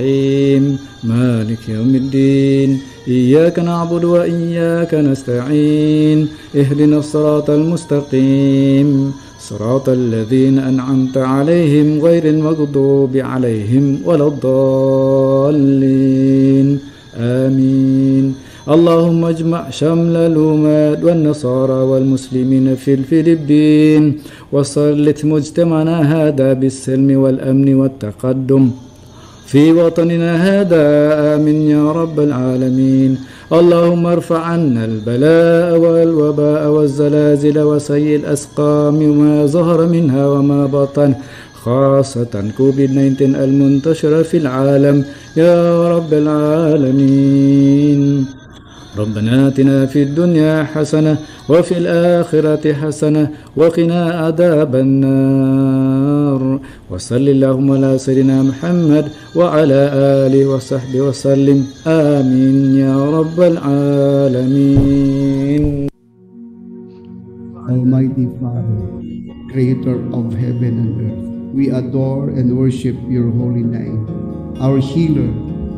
الرحيم. مالك يوم الدين. إياك نعبد وإياك نستعين. اهدنا الصراط المستقيم. صراط الذين أنعمت عليهم غير المغضوب عليهم ولا الضالين. آمين. اللهم اجمع شمل الأمات والنصارى والمسلمين في الفلبين. وسلط مجتمعنا هذا بالسلم والأمن والتقدم. في وطننا هذا آمين يا رب العالمين. اللهم ارفع عنا البلاء والوباء والزلازل وسيء الأسقام وما ظهر منها وما بطن خاصة كوفيد 19 المنتشرة في العالم. يا رب العالمين. ربنا آتنا في الدنيا حسنة وفي الآخرة حسنة وقنا عذاب النار وصل اللهم على سيدنا محمد وعلى آله وصحبه وسلم آمين يا رب العالمين Almighty Father, Creator of heaven and earth, we adore and worship your holy name, our healer,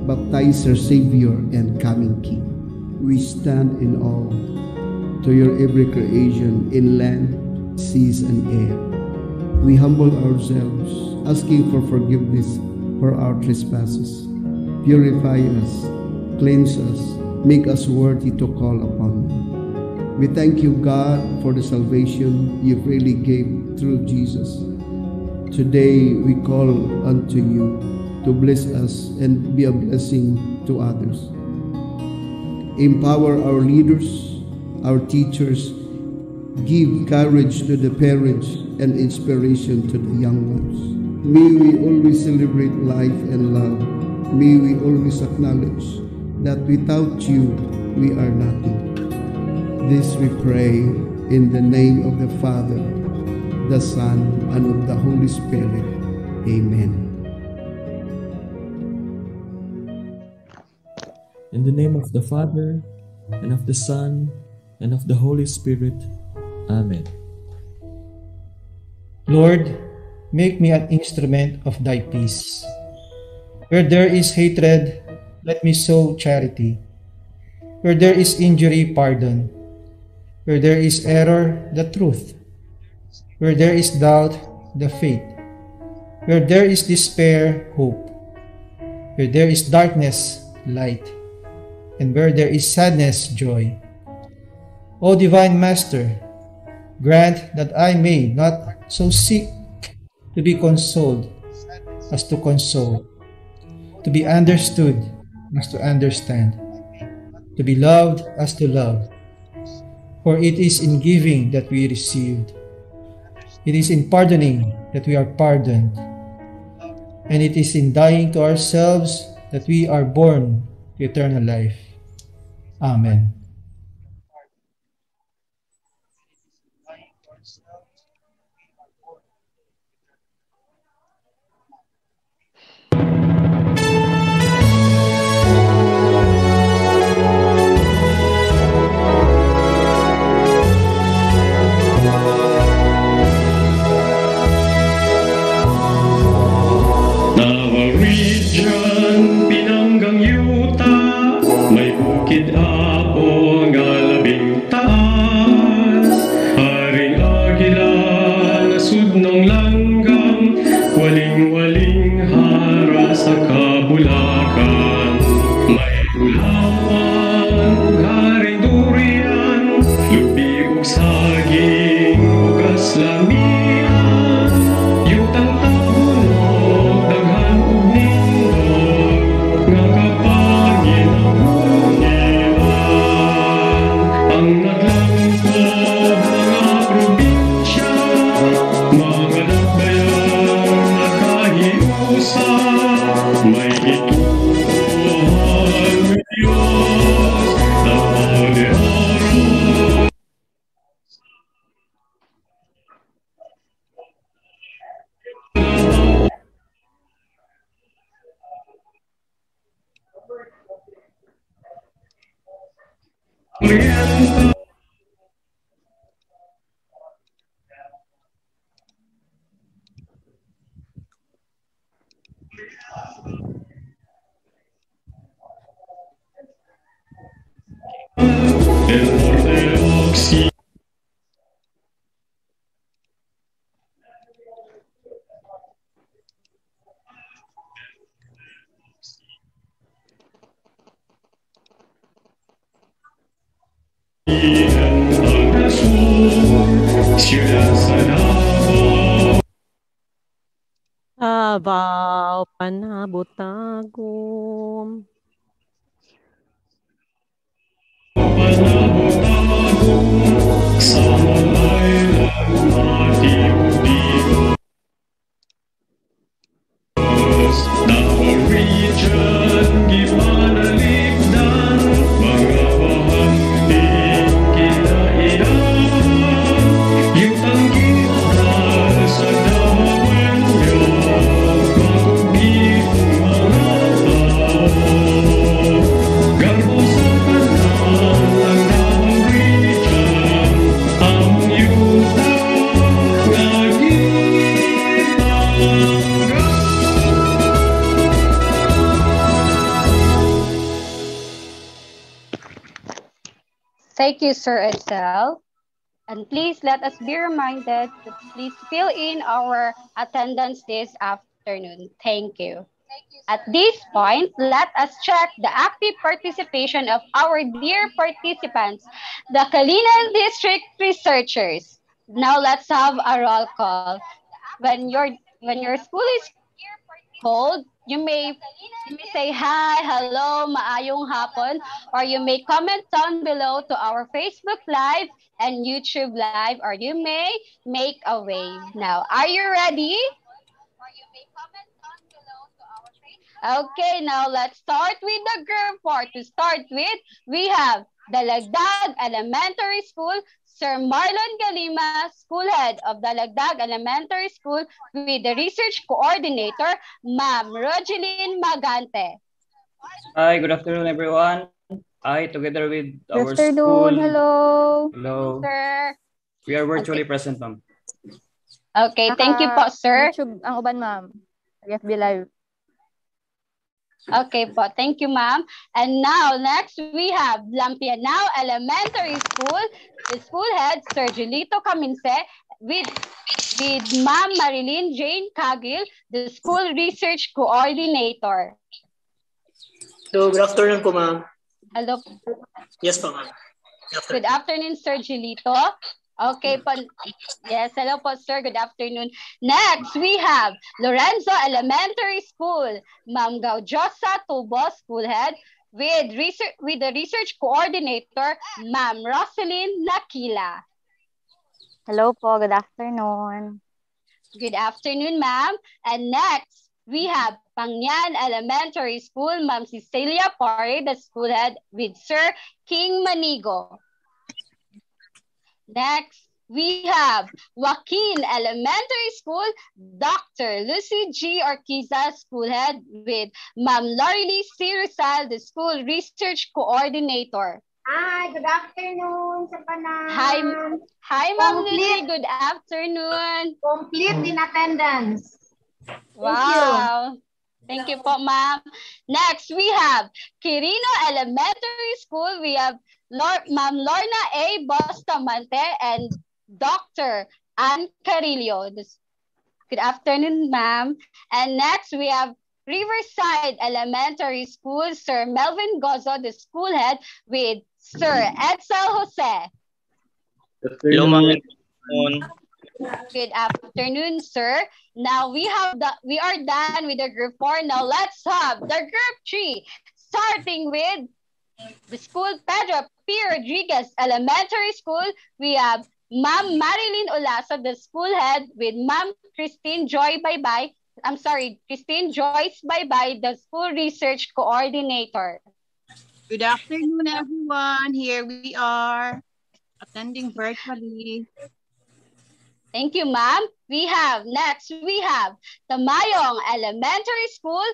baptizer, Savior, and coming King. We stand in awe to your every creation in land, seas, and air. We humble ourselves, asking for forgiveness for our trespasses. Purify us, cleanse us, make us worthy to call upon you. We thank you, God, for the salvation you freely gave through Jesus. Today we call unto you to bless us and be a blessing to others. Empower our leaders, our teachers, give courage to the parents and inspiration to the young ones. May we always celebrate life and love. May we always acknowledge that without you, we are nothing. This we pray in the name of the Father, the Son, and of the Holy Spirit. Amen. In the name of the Father, and of the Son, and of the Holy Spirit. Amen. Lord, make me an instrument of thy peace. Where there is hatred, let me sow charity. Where there is injury, pardon. Where there is error, the truth. Where there is doubt, the faith. Where there is despair, hope. Where there is darkness, light. And where there is sadness, joy. O Divine Master, grant that I may not so seek to be consoled as to console, to be understood as to understand, to be loved as to love. For it is in giving that we received, it is in pardoning that we are pardoned, and it is in dying to ourselves that we are born to eternal life. Amen. May bukid apo Thank you, Sir Excel. And please let us be reminded to please fill in our attendance this afternoon. Thank you. At this point, let us check the active participation of our dear participants, the Calinan District researchers. Now let's have a roll call. When your when your school is called, you may you may say hi, hello, maayong hapon, or you may comment down below to our Facebook Live and YouTube Live, or you may make a wave. Now, are you ready? Okay, now let's start with the group four. To start with, we have Dalagdag Elementary School, Sir Marlon Galima, School Head of Dalagdag Elementary School with the Research Coordinator, Ma'am Rogeline Magante. Hi, good afternoon, everyone. I, together with Good our afternoon. school, Hello. hello, Sir. we are virtually present, ma'am. Okay, thank you po, sir. YouTube ang uban, ma'am. FB Live. Okay po, thank you, ma'am. And now, next, we have Lampianao Elementary School, the school head, Sir Julito Caminse, with, with Ma'am Marilyn Jane Cagil, the school research coordinator. So, good afternoon po, ma'am. Hello, Yes po, ma'am. Good afternoon. good afternoon, Sir Julito. Okay po. Yes, hello po, sir. Good afternoon. Next, we have Lorenzo Elementary School, Ma'am Gaudiosa Tubo, school head, with research with the research coordinator, Ma'am Rosalyn Nakila. Hello po. Good afternoon. Good afternoon, ma'am. And next, we have Pangyan Elementary School, Ma'am Cecilia Pare, the school head, with Sir King Manigo. Next, we have Joaquin Elementary School, Dr. Lucy G. Orquiza, school head, with Ma'am Lorely C. Rizal, the school research coordinator. Hi, good afternoon sa Panang. Hi, hi, Ma'am Lucy. Good afternoon. Complete in attendance. Thank Wow. Thank you po, ma'am. Next, we have Quirino Elementary School. We have Lor- Ma'am Lorna A. Bustamante and Dr. Ann Carillo. Good afternoon, ma'am. And next, we have Riverside Elementary School, Sir Melvin Gozo, the school head, with Sir Edsel Jose. Hello, ma'am. Good afternoon, sir. Now we have the we are done with the group four. Now let's have the group three, starting with the school Pedro P. Rodriguez Elementary School. We have Ma'am Marilyn Olaso, the school head, with Ma'am Christine Joy Bye Bye. I'm sorry, Christine Joyce Bye Bye, the school research coordinator. Good afternoon, everyone. Here we are attending virtually. Thank you, ma'am. We have next, we have Tamayong Elementary School,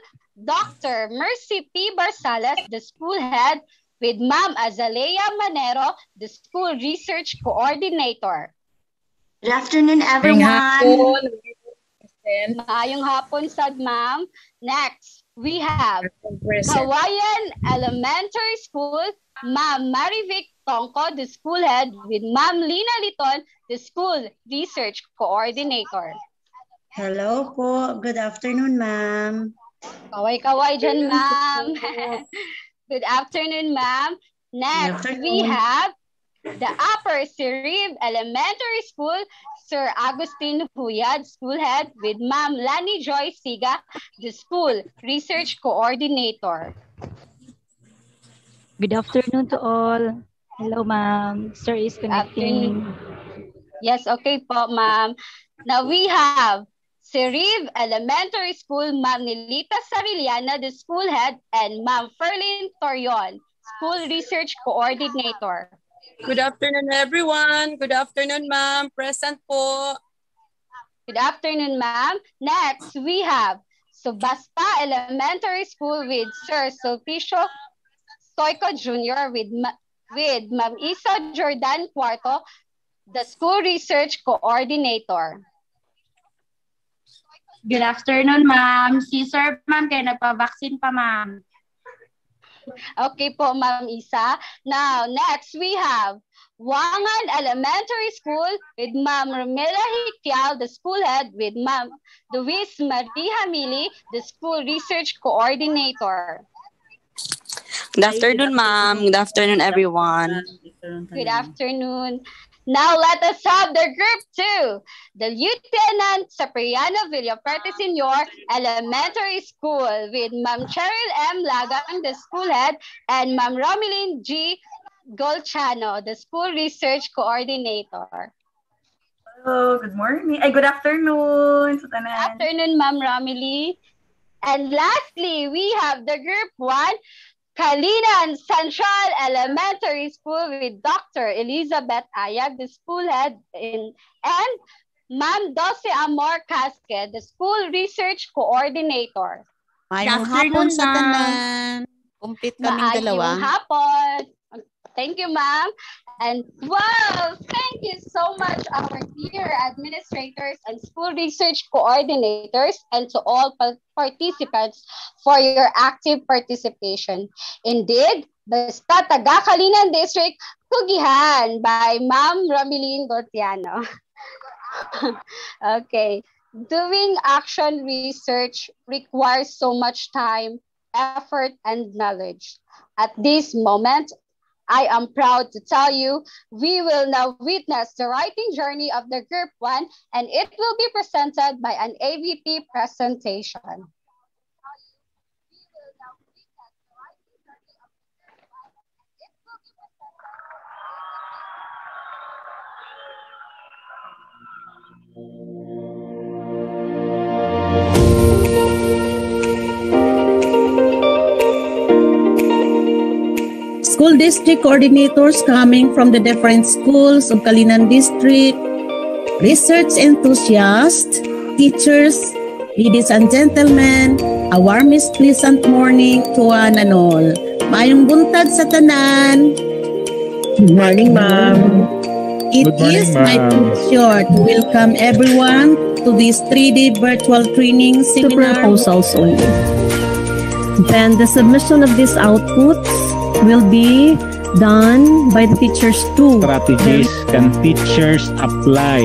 Dr. Mercy P. Barsales, the school head, with Ma'am Azalea Manero, the school research coordinator. Good afternoon, everyone. Maayong hapon, sad ma'am. Next, we have Hawaiian Elementary School, Ma'am Marivic Tongko, the school head, with Ma'am Lina Liton, the school research coordinator. Hello po. Good afternoon, ma'am. Kaway-kaway dyan, ma'am. Good afternoon, ma'am. Next, we have the Upper Sirib Elementary School, Sir Agustin Huyad, school head, with Ma'am Lani Joy Siga, the school research coordinator. Good afternoon to all. Hello, ma'am. Sir is connecting. Yes, okay po, ma'am. Now we have Sirib Elementary School, Ma'am Nilita Sariliana, the school head, and Ma'am Ferlin Torion, school research coordinator. Good afternoon, everyone. Good afternoon, ma'am. Present po. Good afternoon, ma'am. Next, we have Subasta Elementary School with Sir Sulpicio Stoico Jr. with, Ma- with Ma'am Isa Jordan Cuarto, the school research coordinator. Good afternoon, ma'am. Si Sir, ma'am, kaya nagpa-vaccine pa, ma'am. Okay po, Ma'am Isa. Now, next we have Wangan Elementary School with Ma'am Romela Hictial, the school head, with Ma'am Luis Marie Hamili, the school research coordinator. Good afternoon, ma'am. Good afternoon, everyone. Good afternoon. Now let us have the group two, the Lieutenant Cipriano Villaperte Senior Elementary School with Ma'am Cheryl M. Lagang, the school head, and Ma'am Romilin G. Golchano, the school research coordinator. Hello, good morning. Ay, good afternoon. Tanan. Afternoon, Ma'am Romilly. And lastly, we have the group one, Kalinan Central Elementary School with Dr. Elizabeth Ayag, the school head, in, and Ma'am Dulce Amor Casque, the school research coordinator. Mayong hapon sa tanan. Complete kaming dalawa. Maayong hapon. Thank you, ma'am. And wow, thank you so much, our dear administrators and school research coordinators, and to all participants for your active participation. Indeed, Basta Taga Calinan District, Kugihan by Ma'am Ramilin Gotiano. okay. Doing action research requires so much time, effort, and knowledge. At this moment, I am proud to tell you we will now witness the writing journey of the group one, and it will be presented by an AVP presentation. School district coordinators coming from the different schools of Kalinan District, research enthusiasts, teachers, ladies and gentlemen, a warmest pleasant morning to one and all. Maayong buntag sa tanan. Good morning, ma'am. It Good morning, is my pleasure to welcome everyone to this three-day virtual training seminar. proposals only. Then the submission of these outputs will be done by the teachers too. strategies can teachers apply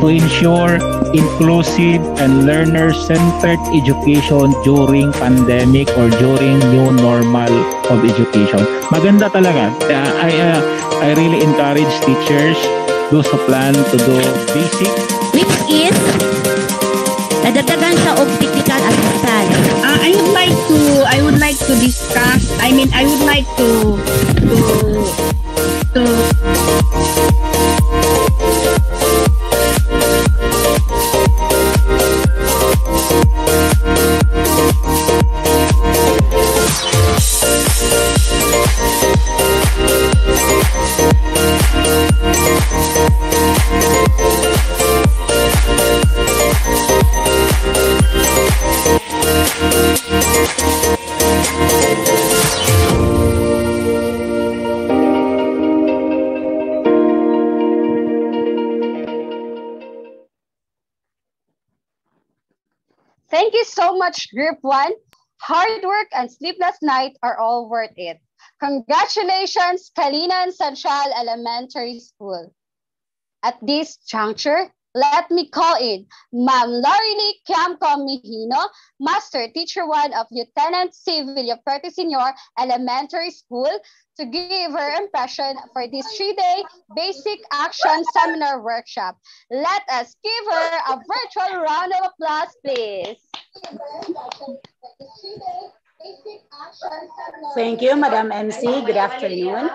to ensure inclusive and learner-centered education during pandemic or during new normal of education? Maganda talaga. Uh, I, uh, I really encourage teachers, those who plan to do basic which is nadagdagan sa og technical assistant. Uh, I would like to I would like to discuss I mean I would like to to to Group 1, hard work and sleepless night are all worth it. Congratulations, Kalinan Central Elementary School. At this juncture, let me call in Ma'am Lorely Kiamco Mihino, Master Teacher 1 of Lieutenant C. Villafuerte Senior Elementary School, to give her impression for this three-day basic action seminar workshop. Let us give her a virtual round of applause, please. Thank you, Madam MC. Good afternoon.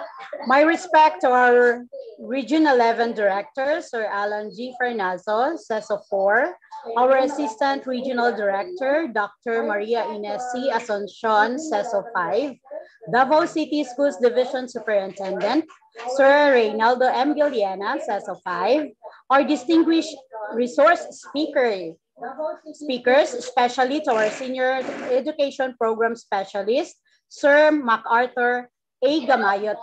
My respect to our Region 11 Director, Sir Alan G. Farnazo, CESO 4, our Assistant Regional Director, Dr. Maria Ines C. Asuncion, CESO 5, Davao City Schools Division Superintendent, Sir Reynaldo M. Guillena, CESO 5, our distinguished resource speaker, speakers, especially to our Senior Education Program Specialist, Sir MacArthur A. Gamayot,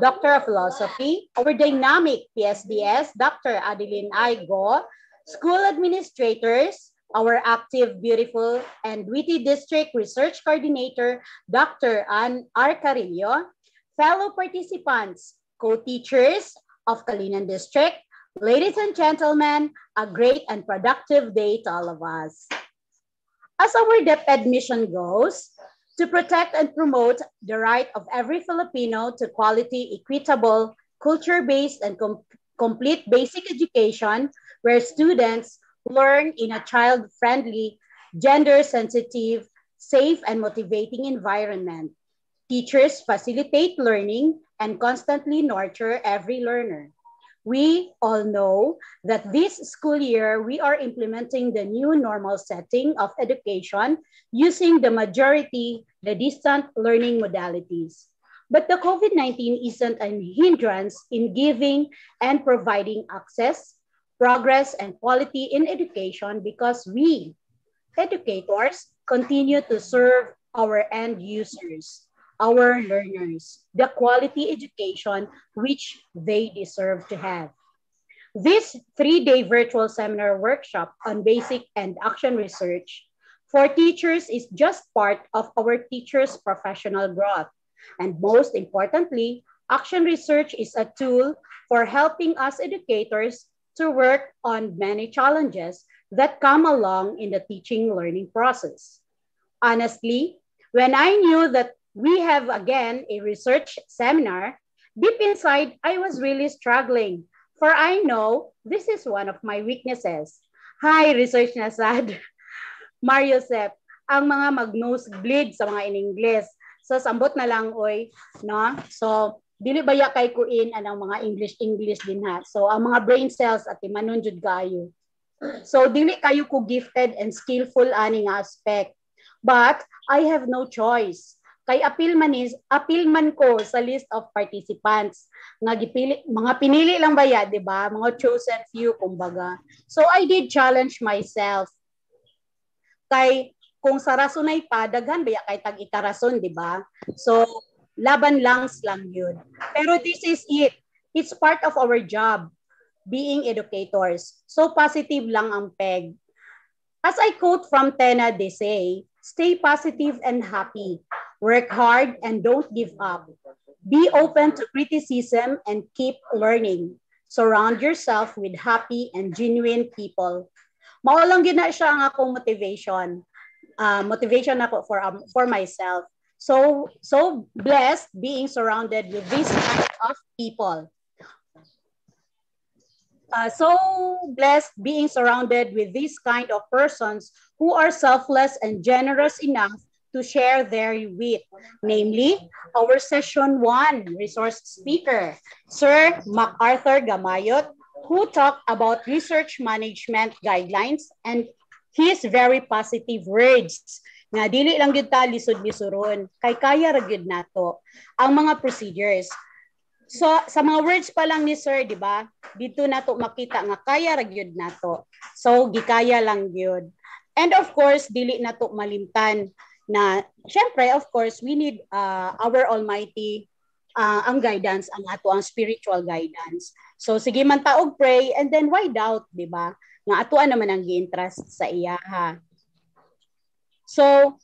Doctor of Philosophy, our dynamic PSDS, Dr. Adeline I. Go, school administrators, our active, beautiful, and witty district research coordinator, Dr. Ann R. Carillo, fellow participants, co-teachers of Kalinan District, ladies and gentlemen, a great and productive day to all of us. As our DepEd mission goes, to protect and promote the right of every Filipino to quality, equitable, culture-based, and com- complete basic education where students learn in a child-friendly, gender-sensitive, safe, and motivating environment. Teachers facilitate learning and constantly nurture every learner. We all know that this school year, we are implementing the new normal setting of education using the majority, the distant learning modalities. But the COVID-19 isn't a hindrance in giving and providing access, progress, and quality in education because we, educators, continue to serve our end users, our learners, the quality education which they deserve to have. This three-day virtual seminar workshop on basic and action research for teachers is just part of our teachers' professional growth. And most importantly, action research is a tool for helping us educators to work on many challenges that come along in the teaching learning process. Honestly, when I knew that we have again a research seminar, deep inside, I was really struggling. For I know this is one of my weaknesses. Hi, Research Nasad. Mario Sep, ang mga mag-nosebleed sa mga in English. So, sambot na lang, oy, no? So, dili ba ya kay kuin anang mga English English din ha. So, ang mga brain cells at imanon jud kayo. So, dili kayo ko gifted and skillful aning aspect. But I have no choice kay appeal man is appeal man ko sa list of participants. Nga gipili mga pinili lang ba ya di ba? Mga chosen few kumbaga. So I did challenge myself. Kay kung sa rason ay padaghan ba ya kay tag ikarason di ba? So laban langs lang yun. Pero this is it. It's part of our job being educators. So positive lang ang peg. As I quote from Tena they say stay positive and happy Work hard and don't give up. Be open to criticism and keep learning. Surround yourself with happy and genuine people. Maulang gina siya ang akong motivation. Uh, motivation ako for um, for myself. So so blessed being surrounded with this kind of people. Uh, so blessed being surrounded with this kind of persons who are selfless and generous enough to share their wit, namely our session one resource speaker, Sir MacArthur Gamayot, who talked about research management guidelines and his very positive words nga dili lang gyud ta lisod lisuron kay kaya ra gyud nato ang mga procedures. So sa mga words pa lang ni sir di ba? Dito nato makita nga kaya ra gyud nato. So gikaya lang gyud and of course dili nato malimtan na syempre of course we need uh, our almighty uh, ang guidance ang ato ang spiritual guidance so sige man taog pray and then why doubt di ba nga atuan naman ang gi-interest sa iya ha so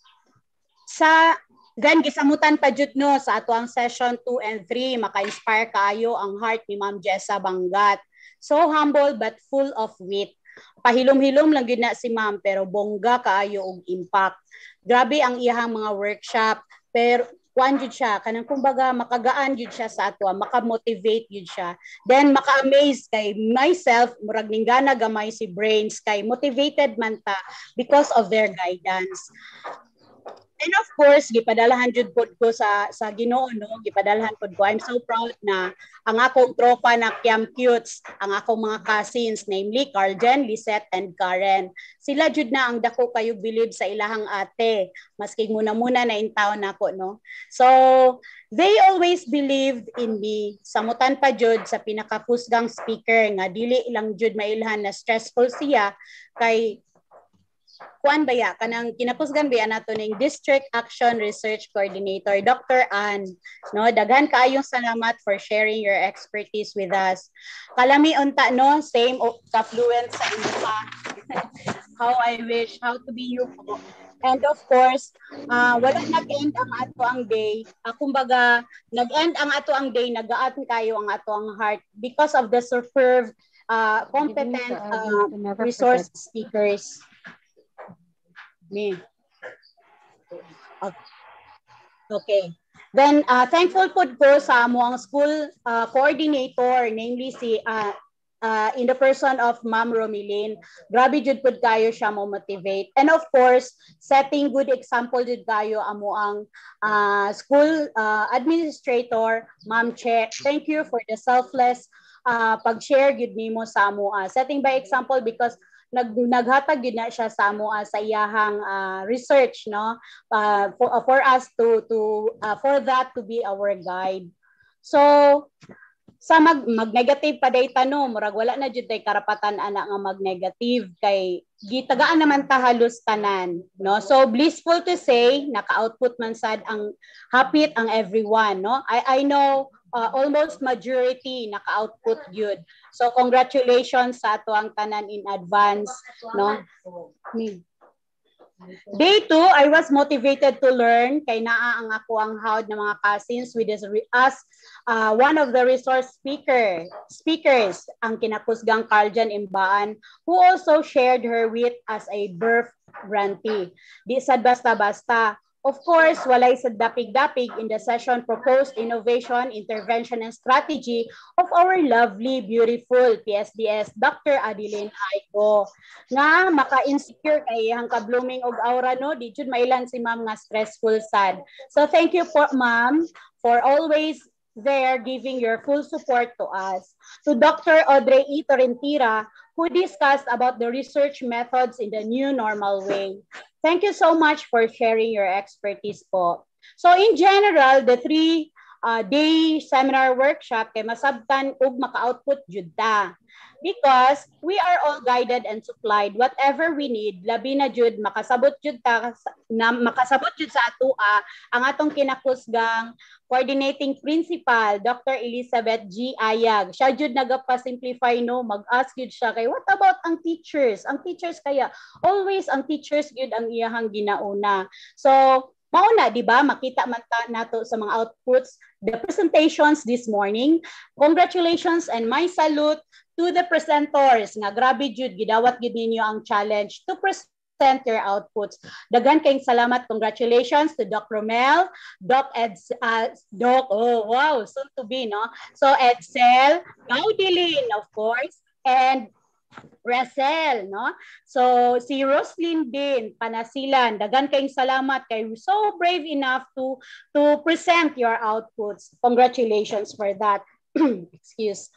sa then gisamutan pa jud no sa ato ang session 2 and 3 maka-inspire kaayo ang heart ni Ma'am Jessa Bangat. So humble but full of wit. Pahilom-hilom lang gid na si Ma'am pero bongga kaayo og impact. Grabe ang iyang mga workshop pero kuan jud siya kanang kumbaga makagaan jud siya sa ato maka-motivate jud siya. Then maka-amaze kay myself murag ninggana gamay si brains kay motivated man ta because of their guidance And of course, gipadalahan jud pod ko sa sa Ginoo no, gipadalahan pod ko. I'm so proud na ang akong tropa na Kiam Cutes, ang akong mga cousins namely Carljen, Lisette and Karen. Sila jud na ang dako kayo believe sa ilahang ate. Maski muna muna na in town nako no. So, they always believed in me. Samutan pa jud sa pinakapusgang speaker nga dili lang jud mailhan na stressful siya kay kuan baya kanang kinapusgan baya nato ning District Action Research Coordinator Dr. Ann no daghan kaayong salamat for sharing your expertise with us kalami unta no same o ka-fluent sa Iloka how I wish how to be you po. And of course, uh, wala nag-end ang ato ang day. Uh, kumbaga, nag-end ang ato ang day, nagaat kayo ang ato ang heart because of the superb, uh, competent uh, resource speakers. Me. Okay. Then, uh, thankful po ko sa amo ang school uh, coordinator, namely si uh, uh, in the person of Ma'am Romilin. Grabe jud pud kayo siya mo motivate. And of course, setting good example jud kayo amo ang uh, school uh, administrator, Ma'am Che. Thank you for the selfless uh, pag-share gid nimo sa amo. Uh, setting by example because nag naghatag gid na siya sa amo uh, sa iyahang uh, research no? Uh, for, uh, for us to to uh, for that to be our guide. So sa mag mag negative pa data no murag wala na jud tay karapatan ana nga mag negative kay gitagaan naman ta halos tanan no? So blissful to say naka-output man sad ang hapit ang everyone no? I i know uh, almost majority naka-output gyud. So congratulations sa ato ang tanan in advance, no? Me. Day 2, I was motivated to learn kay naa ang ako ang hawd ng mga cousins with as uh, one of the resource speaker speakers ang kinakusgang Carljan Imbaan who also shared her wit as a birth grantee. Di sad basta-basta Of course, walay sa dapig-dapig in the session proposed innovation, intervention, and strategy of our lovely, beautiful PSDS, Dr. Adeline Aiko. Nga, maka-insecure kay hang ka-blooming og aura, no? Di jud mailan si ma'am nga stressful sad. So thank you po, ma'am, for always there giving your full support to us. To Dr. Audrey E. Torrentira, who discussed about the research methods in the new normal way. Thank you so much for sharing your expertise po. So in general, the three uh, day seminar workshop kay masabtan ug maka-output jud ta. Because we are all guided and supplied whatever we need, labi na jud makasabot jud ta na makasabot jud sa atoa ang atong kinakusgang coordinating principal Dr. Elizabeth G. Ayag. Siya jud nagapa-simplify no, mag-ask jud siya kay what about ang teachers? Ang teachers kaya always ang teachers jud ang iyahang ginauna. So Mauna, di ba, makita man ta nato sa mga outputs, the presentations this morning. Congratulations and my salute to the presenters nga grabe jud gidawat gid ninyo ang challenge to present your outputs. Dagan kayong salamat. Congratulations to Doc Romel, Doc Ed, uh, Doc, oh wow, soon to be, no? So Edsel, Gaudilin, of course, and Rosel, no? So, si Roslyn din, Panasilan, dagan kayong salamat kay so brave enough to to present your outputs. Congratulations for that. Excuse.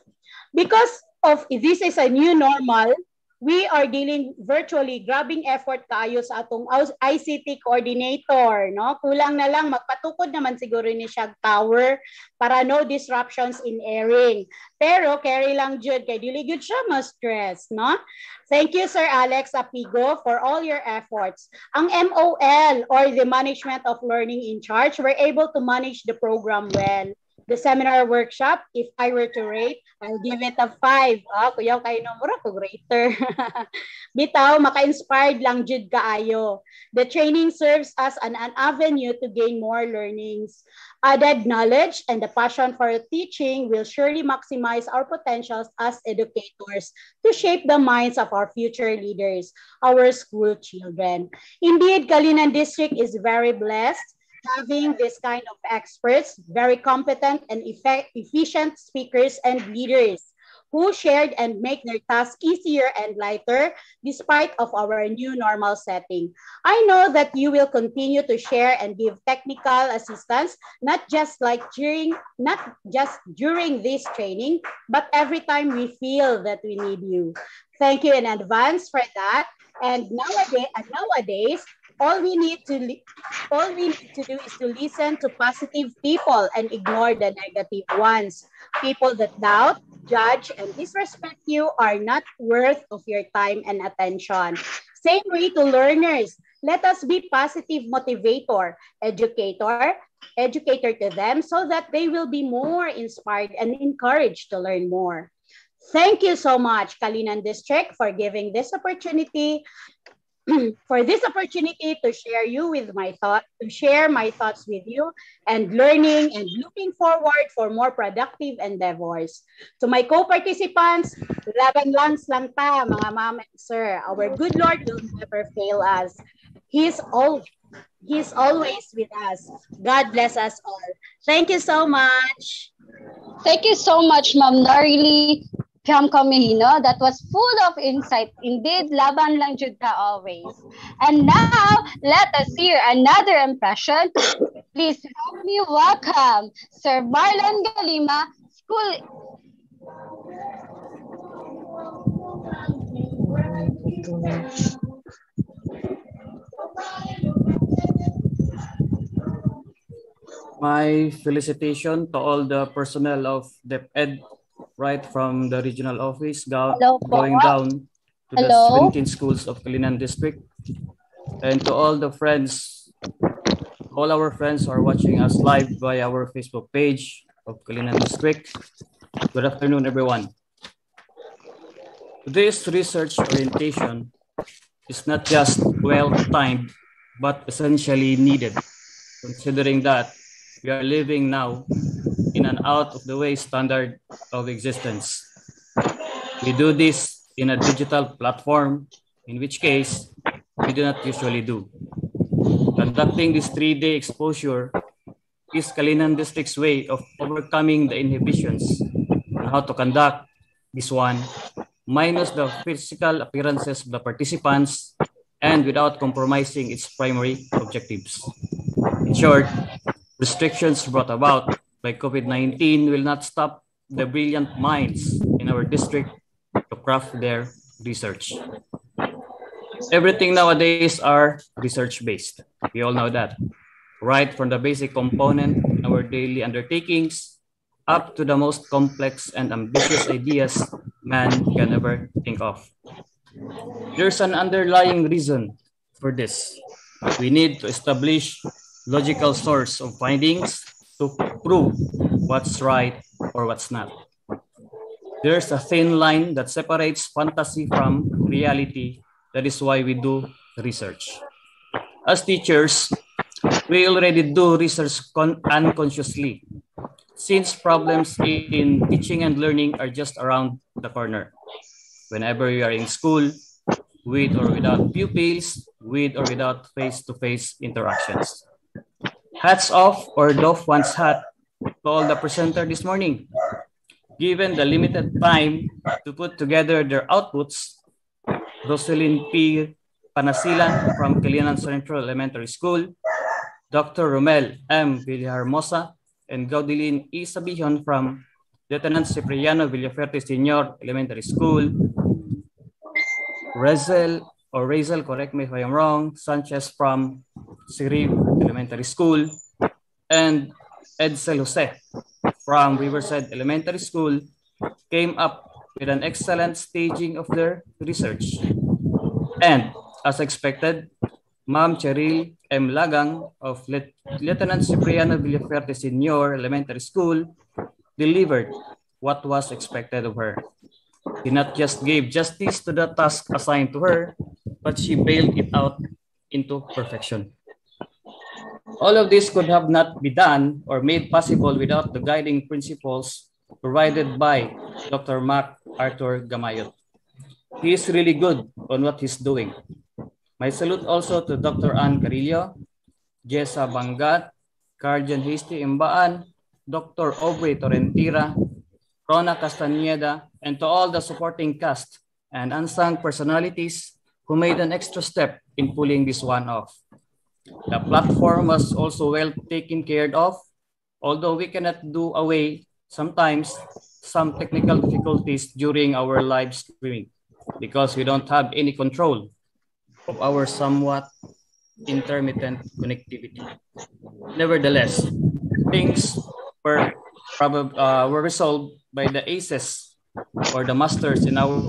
Because of this is a new normal, we are dealing virtually grabbing effort kayo sa atong ICT coordinator no? Kulang na lang magpatukod naman siguro ni siya tower para no disruptions in airing. Pero carry lang jud kay dili gud siya ma stress no? Thank you sir Alex Apigo for all your efforts. Ang MOL or the management of learning in charge were able to manage the program well the seminar workshop, if I were to rate, I'll give it a 5. Ah, kuyaw kayo no mura ko rater. Bitaw, maka-inspired lang jud kaayo. The training serves as an, an avenue to gain more learnings. Added knowledge and the passion for teaching will surely maximize our potentials as educators to shape the minds of our future leaders, our school children. Indeed, Kalinan District is very blessed having this kind of experts, very competent and effect, efficient speakers and leaders who shared and make their task easier and lighter despite of our new normal setting. I know that you will continue to share and give technical assistance, not just like during, not just during this training, but every time we feel that we need you. Thank you in advance for that. And nowadays, nowadays all we need to all we need to do is to listen to positive people and ignore the negative ones. People that doubt, judge, and disrespect you are not worth of your time and attention. Same way to learners. Let us be positive motivator, educator, educator to them so that they will be more inspired and encouraged to learn more. Thank you so much, Kalinan District, for giving this opportunity for this opportunity to share you with my thought to share my thoughts with you and learning and looking forward for more productive endeavors. To my co-participants laban lang ta mga ma'am and sir. Our good lord will never fail us. He's all he's always with us. God bless us all. Thank you so much. Thank you so much, Ma'am Narili Piam Kamihino. That was full of insight. Indeed, laban lang jud ka always. And now, let us hear another impression. Please help me welcome Sir Marlon Galima, School My felicitation to all the personnel of DepEd, right from the regional office go- Hello going down to Hello. the 17 schools of Calinan District. And to all the friends, all our friends are watching us live by our Facebook page of Calinan District. Good afternoon, everyone. This research orientation is not just well-timed, but essentially needed, considering that we are living now in an out-of-the-way standard of existence. We do this in a digital platform, in which case we do not usually do. Conducting this three-day exposure is Calinan District's way of overcoming the inhibitions on how to conduct this one, minus the physical appearances of the participants and without compromising its primary objectives. In short, restrictions brought about by COVID-19 will not stop the brilliant minds in our district to craft their research. Everything nowadays are research-based. We all know that. Right from the basic component in our daily undertakings up to the most complex and ambitious ideas man can ever think of. There's an underlying reason for this. We need to establish logical source of findings to prove what's right or what's not. There's a thin line that separates fantasy from reality. That is why we do research. As teachers, we already do research con- unconsciously since problems in teaching and learning are just around the corner. Whenever you are in school, with or without pupils, with or without face-to-face interactions. Hats off or doff one's hat to all the presenter this morning. Given the limited time to put together their outputs, Rosalyn P. Panasilan from Kilianan Central Elementary School, Dr. Romel M. Villahermosa, and Gaudilin E. Sabijon from Lieutenant Cipriano Villafuerte Senior Elementary School, Rezel or Razel, correct me if I am wrong, Sanchez from Sirib Elementary School, and Edsel Jose from Riverside Elementary School came up with an excellent staging of their research. And as expected, Ma'am Cheryl M. Lagang of Lit- Lieutenant Cipriano Villafuerte Senior Elementary School delivered what was expected of her. She not just gave justice to the task assigned to her, but she bailed it out into perfection. All of this could have not been done or made possible without the guiding principles provided by Dr. Mark Arthur Gamayot. He is really good on what he's doing. My salute also to Dr. Ann Carillo, Jessa Bangat, Cardian Hasty Imbaan, Dr. Aubrey Torrentira, Rona Castaneda, and to all the supporting cast and unsung personalities who made an extra step in pulling this one off. The platform was also well taken care of, although we cannot do away sometimes some technical difficulties during our live streaming because we don't have any control of our somewhat intermittent connectivity. Nevertheless, things were probably uh, were resolved by the aces or the masters in our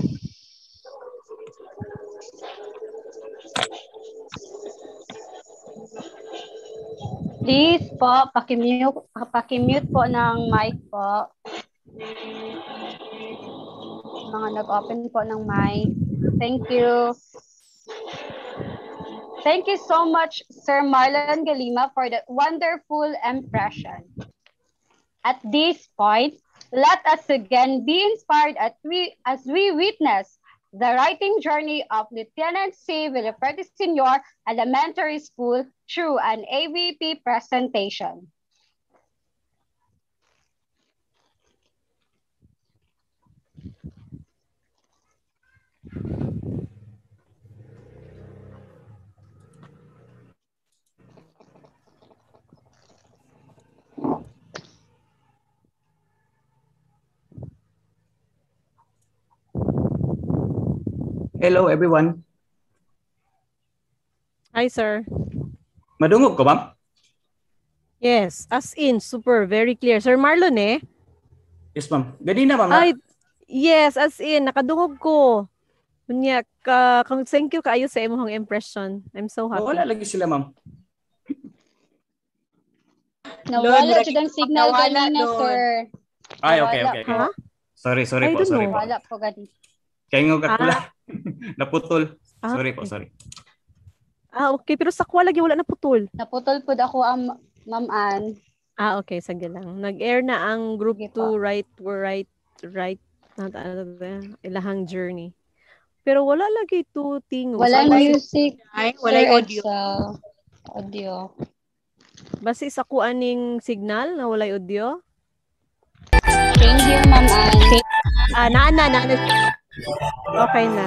Please po, pakimute, pakimute po ng mic po. Mga nag-open po ng mic. Thank you. Thank you so much, Sir Marlon Galima, for that wonderful impression. At this point, let us again be inspired as we, as we witness the writing journey of Lieutenant C. Villafuerte Senior Elementary School through an AVP presentation. Hello everyone. Hi, sir. Madungog ko, ma'am? Yes, as in, super, very clear. Sir Marlon eh? Yes, ma'am. Ganina, ma'am. Ay, yes, as in, nakadungog ko. Kunya, ka, kang thank you kaayo sa imong impression. I'm so happy. Wala lagi sila, ma'am. Nawala dyan ang signal Nawala, kanina, Lord. sir. Ay, okay, okay. okay. Sorry, sorry I po, sorry know. po. Wala po ganito. Kaya nga kakula. Naputol. Ah, Sorry po, okay. sorry. Ah, okay. Pero sa kwa lagi wala na putol. Naputol po ako ang Ma'am Ann. Ah, okay. Sige lang. Nag-air na ang group 2 right, right, right, ano ba, ilahang journey. Pero wala lagi to tingos. Wala Wala- music. Ay, Sir walay audio. Edsel. Audio. Basi sa kuaning signal na walay audio. Thank you, Ma'am Ann. Ah, na na na. Okay na.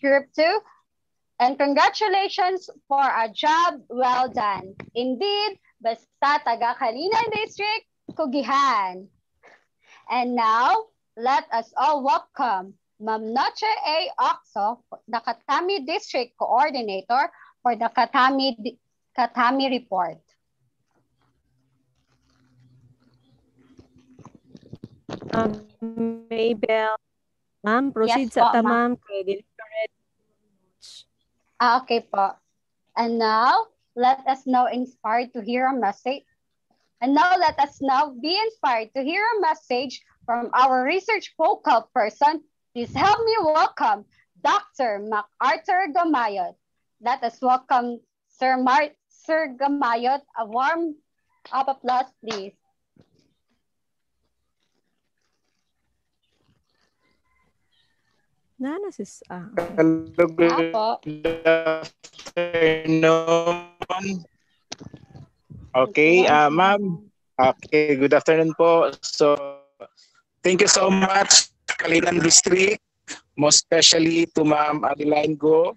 Group 2. And congratulations for a job well done. Indeed, basta taga Calinan District, Kugihan. And now, let us all welcome Ma'am Noche A. Oxo, the Katami District Coordinator for the Katami, Katami Report. Um, Maybell. Ma'am, proceed Yes sa po, ta, ma'am. ma'am. Kaya dili ka ready. Ah, okay po. And now, let us now inspired to hear a message. And now let us now be inspired to hear a message from our research focal person. Please help me welcome Dr. MacArthur Gamayot. Let us welcome Sir Mar Sir Gamayot. A warm up applause, please. Nana sis ah. Hello, good Apo. afternoon. Okay, uh, ma'am. Okay, good afternoon po. So, thank you so much, Kalinan District, most especially to Ma'am Adeline Go,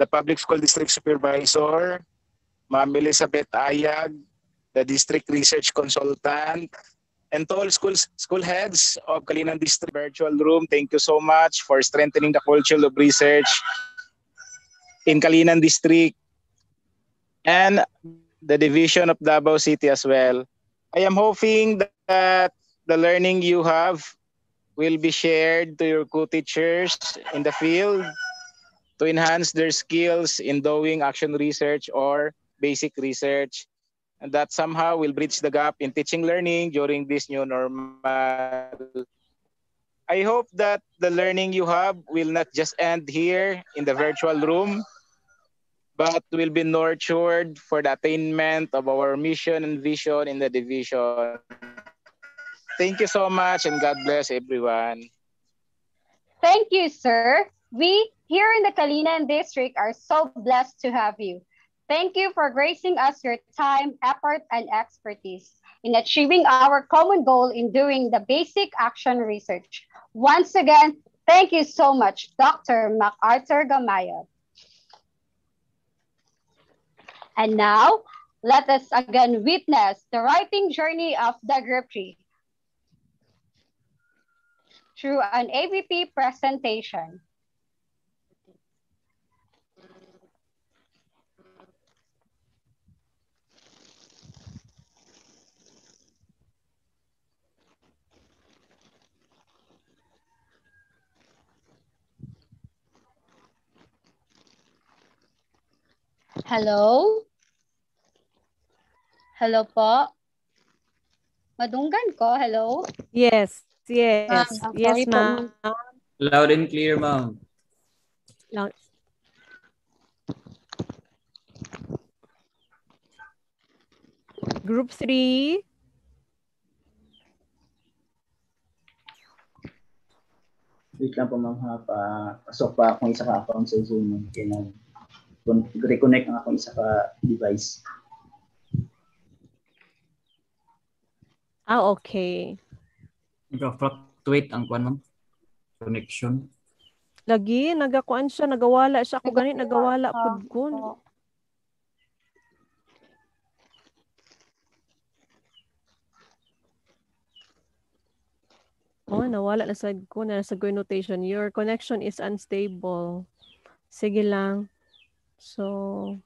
the Public School District Supervisor, Ma'am Elizabeth Ayag, the District Research Consultant, and to all schools, school heads of Kalinan District Virtual Room, thank you so much for strengthening the culture of research in Kalinan District and the division of Davao City as well. I am hoping that the learning you have will be shared to your co-teachers in the field to enhance their skills in doing action research or basic research and that somehow will bridge the gap in teaching learning during this new normal. I hope that the learning you have will not just end here in the virtual room, but will be nurtured for the attainment of our mission and vision in the division. Thank you so much and God bless everyone. Thank you, sir. We here in the Calinan district are so blessed to have you. Thank you for gracing us your time, effort, and expertise in achieving our common goal in doing the basic action research. Once again, thank you so much, Dr. MacArthur Gamaya. And now, let us again witness the writing journey of the group three through an AVP presentation. Hello? Hello po? Madunggan ko, hello? Yes, yes. Ma'am, yes, sorry po, ma'am. Loud and clear, ma'am. Lang- Group 3. Wait lang po ma'am ha, pa, pasok pa akong isa ka account sa Zoom. Kaya nag reconnect ang akong isa ka device. Ah, okay. Nag-fluctuate ang kwan, ma'am. Connection. Lagi, nagakuan siya, nagawala siya. Ako ganit, nagawala pud kun. Oh, nawala na sa ko na sa notation. Your connection is unstable. Sige lang. So,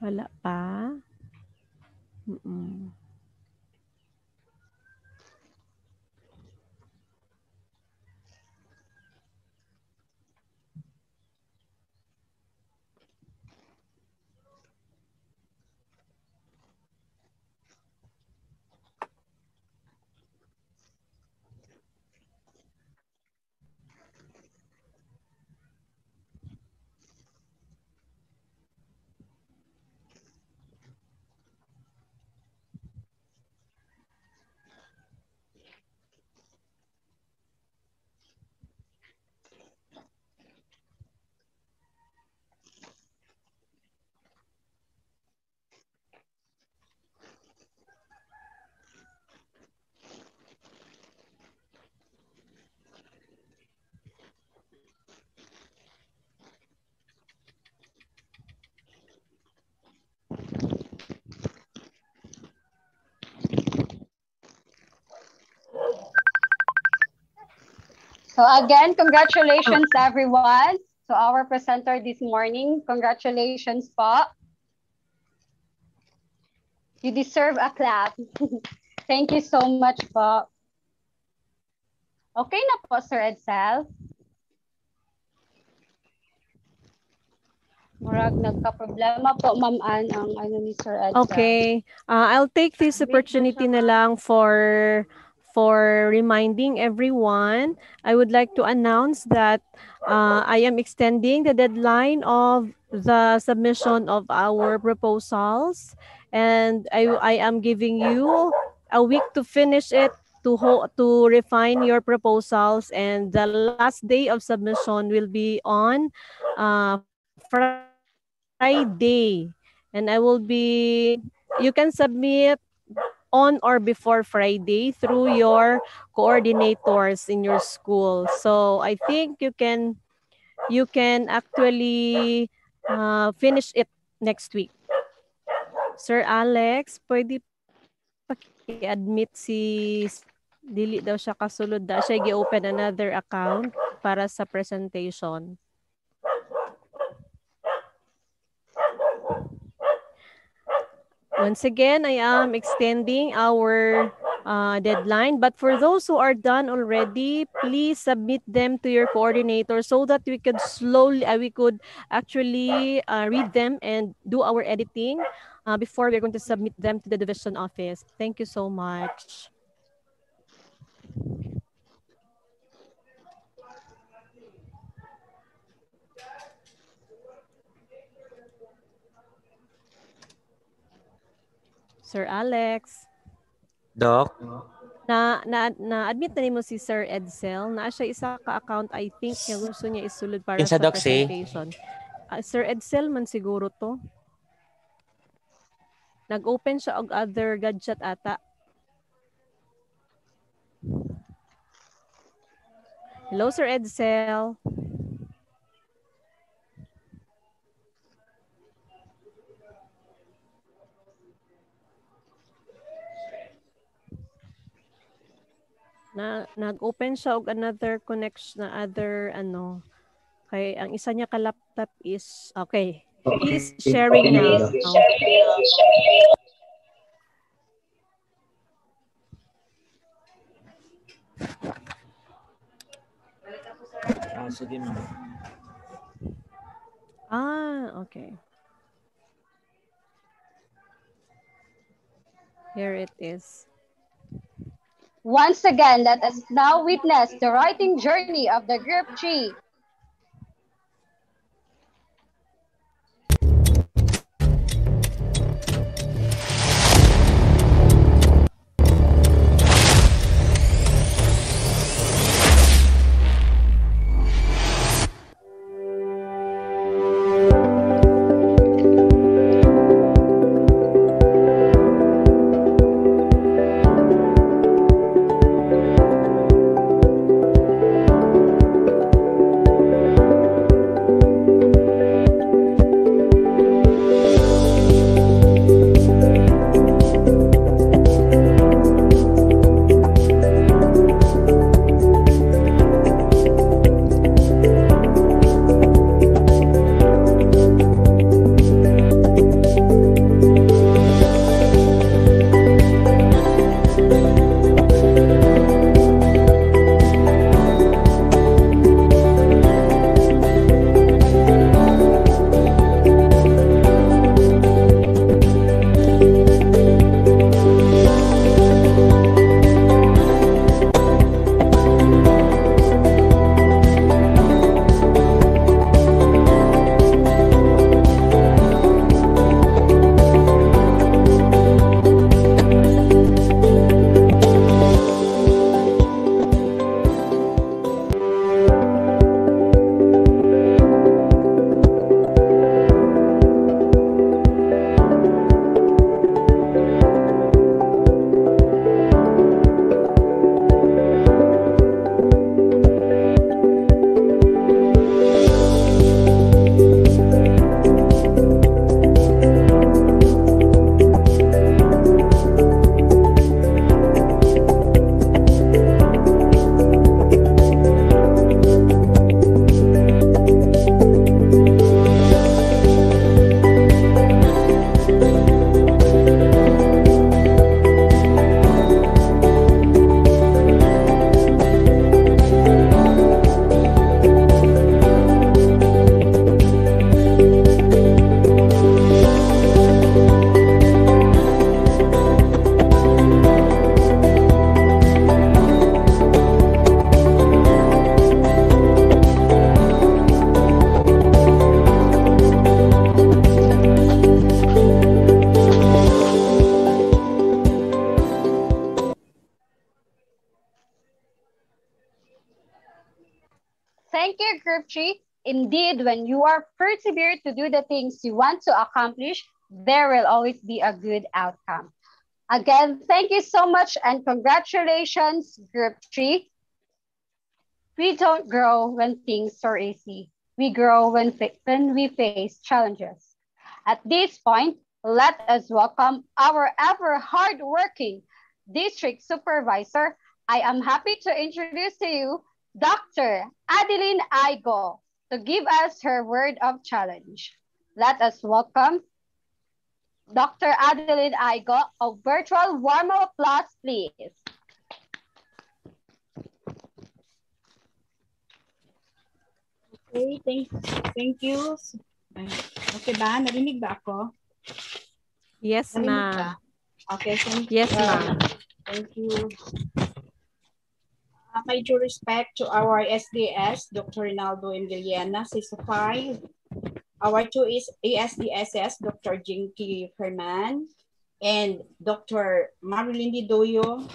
wala pa. Mm-mm. So again, congratulations everyone. So our presenter this morning, congratulations po. You deserve a clap. Thank you so much po. Okay na po, Sir Edsel. Murag nagka-problema po, Ma'am Ann, ang ano ni Sir Edsel. Okay. Uh, I'll take this opportunity na lang for for reminding everyone. I would like to announce that uh, I am extending the deadline of the submission of our proposals and I, I am giving you a week to finish it to ho- to refine your proposals and the last day of submission will be on uh, Friday and I will be you can submit on or before Friday through your coordinators in your school. So I think you can you can actually uh, finish it next week. Sir Alex, pwede paki-admit si dili daw siya kasulod da siya gi-open another account para sa presentation. Once again, I am extending our uh, deadline. But for those who are done already, please submit them to your coordinator so that we could slowly, uh, we could actually uh, read them and do our editing uh, before we're going to submit them to the division office. Thank you so much. Sir Alex. Doc? Na, na, na-admit na mo si Sir Edsel na siya isa ka-account I think nga gusto niya isulod para Kinsa, sa Doc, si? presentation. Ah, Sir Edsel man siguro to. Nag-open siya og other gadget ata. Hello, Sir Edsel. Na nag-open siya og another connection na other ano kay ang isa niya ka laptop is okay. Is sharing now. Ah, sige ma'am. ah okay. Here it is Once again, let us now witness the writing journey of the Group 3 Indeed, when you are persevered to do the things you want to accomplish, there will always be a good outcome. Again, thank you so much and congratulations, group three. We don't grow when things are easy. We grow when, when we face challenges. At this point, let us welcome our ever hardworking district supervisor. I am happy to introduce to you Dr. Adeline Aigo to give us her word of challenge. Let us welcome Dr. Adeline Aigo. A virtual warm up applause, please. Okay, thank, thank you. Okay ba? Narinig ba ako? Yes, Narinig ma'am. Okay, thank Yes, uh, ma'am. Thank you. My due respect to our SDS, Dr. Reynaldo. Guillena, CISO5, our two is ASDSS, Dr. Jinky Firman, and Dr. Marilyn Didoyo,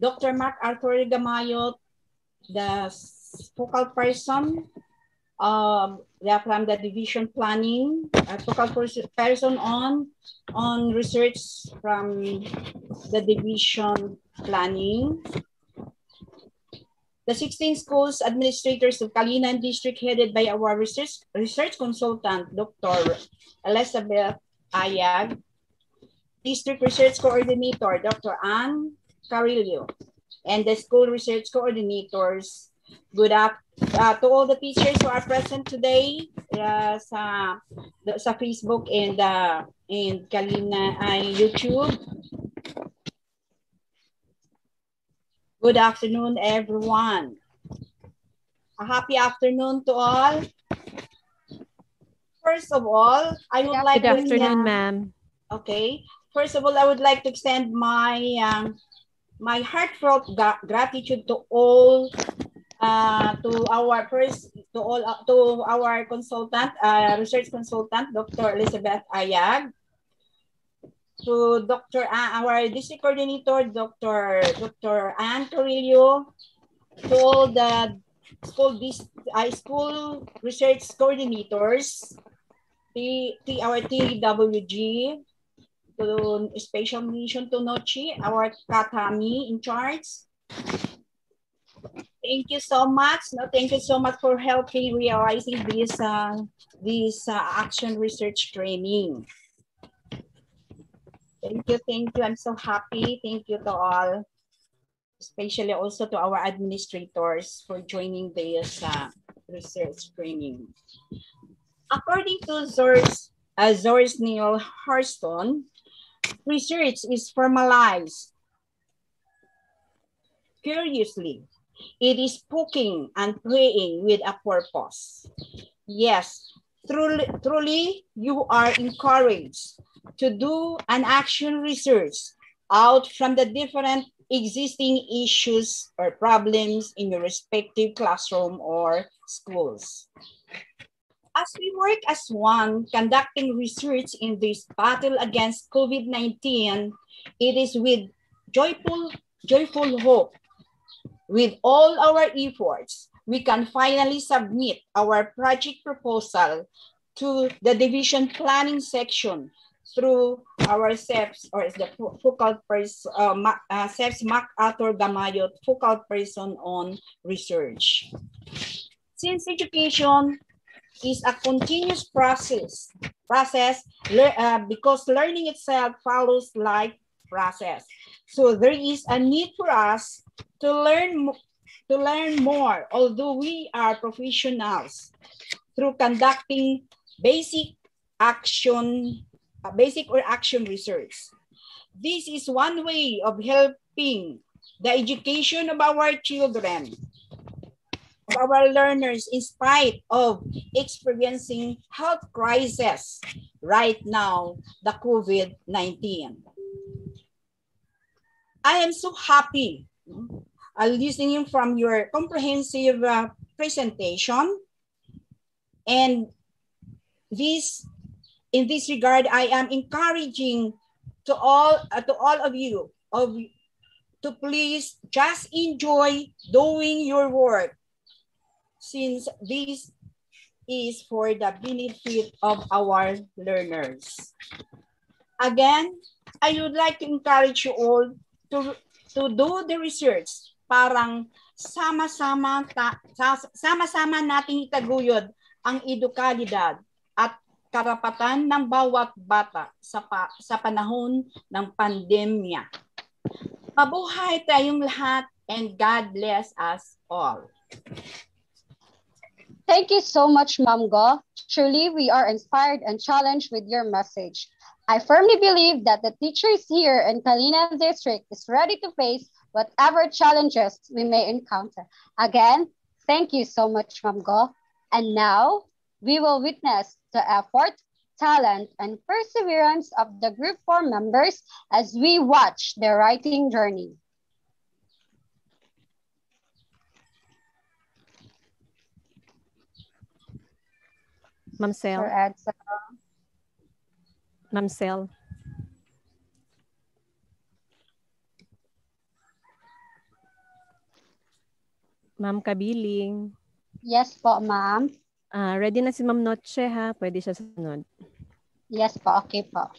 Dr. MacArthur Gamayo, the focal person um, they from the division planning, a focal person on on research from the division planning. The 16 schools administrators of Kalinan district headed by our research, research consultant, Dr. Elizabeth Ayag, district research coordinator, Dr. Ann Carillo, and the school research coordinators. Good up uh, to all the teachers who are present today uh, sa sa Facebook and uh, and Kalina ay YouTube. Good afternoon, everyone. A happy afternoon to all. First of all, I would like Good to afternoon, ma'am. Okay. First of all, I would like to extend my um, my heartfelt gratitude to all uh, to our first to all uh, to our consultant, uh, research consultant, Dr. Elizabeth Ayag, to Dr. A- our district coordinator, Dr. Dr. Ann Carrillo, to all the school uh, school research coordinators, the, the our TWG, to special mention to Nochi, our Katami in charge. Thank you so much. No, thank you so much for helping realizing this uh, this uh, action research training. Thank you, thank you. I'm so happy. Thank you to all, especially also to our administrators for joining this uh, research training. According to Zora, uh, Neale Hurston, research is formalized curiously it is poking and praying with a purpose. Yes, truly, truly you are encouraged to do an action research out from the different existing issues or problems in your respective classroom or schools. As we work as one conducting research in this battle against COVID-19, it is with joyful, joyful hope with all our efforts, we can finally submit our project proposal to the division planning section through our SEPS or the focal person, uh, uh, SEPS MacArthur Gamayo, focal person on research. Since education is a continuous process, process uh, because learning itself follows like process. So there is a need for us to learn to learn more, although we are professionals, through conducting basic action, basic or action research. This is one way of helping the education of our children, of our learners, in spite of experiencing health crisis right now, the COVID-19. I am so happy uh, listening from your comprehensive uh, presentation. And this, in this regard, I am encouraging to all, uh, to all of you of to please just enjoy doing your work since this is for the benefit of our learners. Again, I would like to encourage you all to, to do the research. Parang sama-sama sama-sama nating itaguyod ang edukalidad at karapatan ng bawat bata sa, pa, sa panahon ng pandemya. Mabuhay tayong lahat and God bless us all. Thank you so much, Ma'am Go. Truly, we are inspired and challenged with your message. I firmly believe that the teachers here in Kalina District is ready to face whatever challenges we may encounter. Again, thank you so much, Ma'am Go. And now, we will witness the effort, talent, and perseverance of the Group 4 members as we watch their writing journey. Ma'am Sel. Ma'am Sel. Ma'am Kabiling. Yes po, ma'am. Ah, ready na si Ma'am Noche ha. Pwede siya sunod. Yes po, okay po.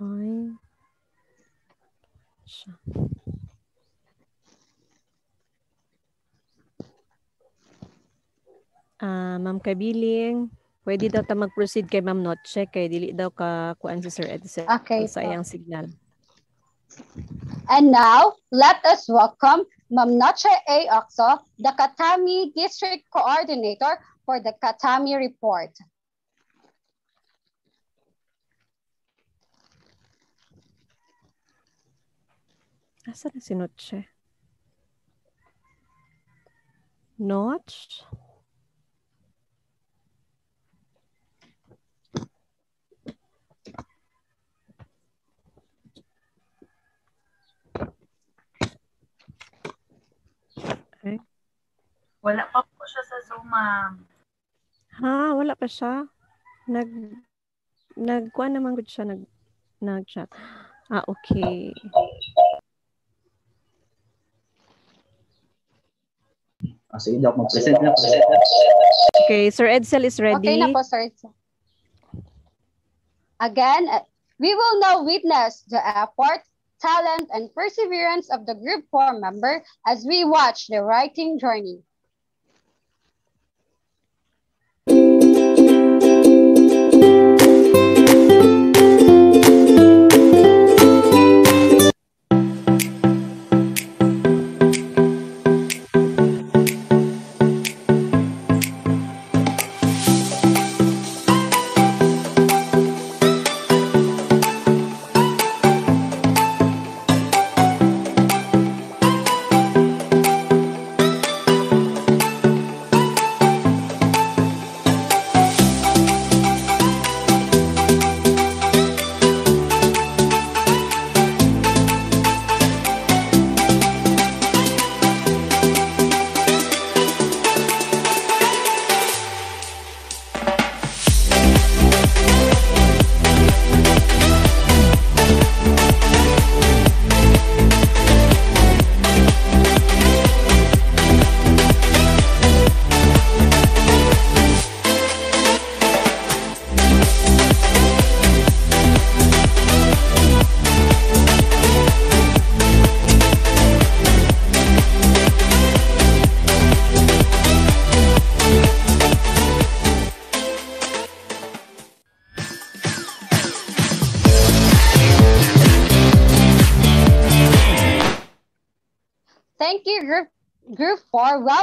Ay. Siya. Ah, Ma'am Kabiling, pwede daw ta mag-proceed kay Ma'am Noche kay dili daw ka kuan si Sir Edson Okay sa iyang signal. And now, let us welcome Ma'am Noche A. Oxo, the Katami District Coordinator for the Katami Report. Asa na si Noche? Notch? Okay. Wala pa po siya sa Zoom, ma'am. Ha, wala pa siya. Nag nagkuan naman gud siya nag nag-chat. Ah, okay. Ah, sige, Doc, mag-present na po. Okay, Sir Edsel is ready. Okay na po, sir. Again, uh, we will now witness the effort, talent, and perseverance of the Group 4 member as we watch the writing journey.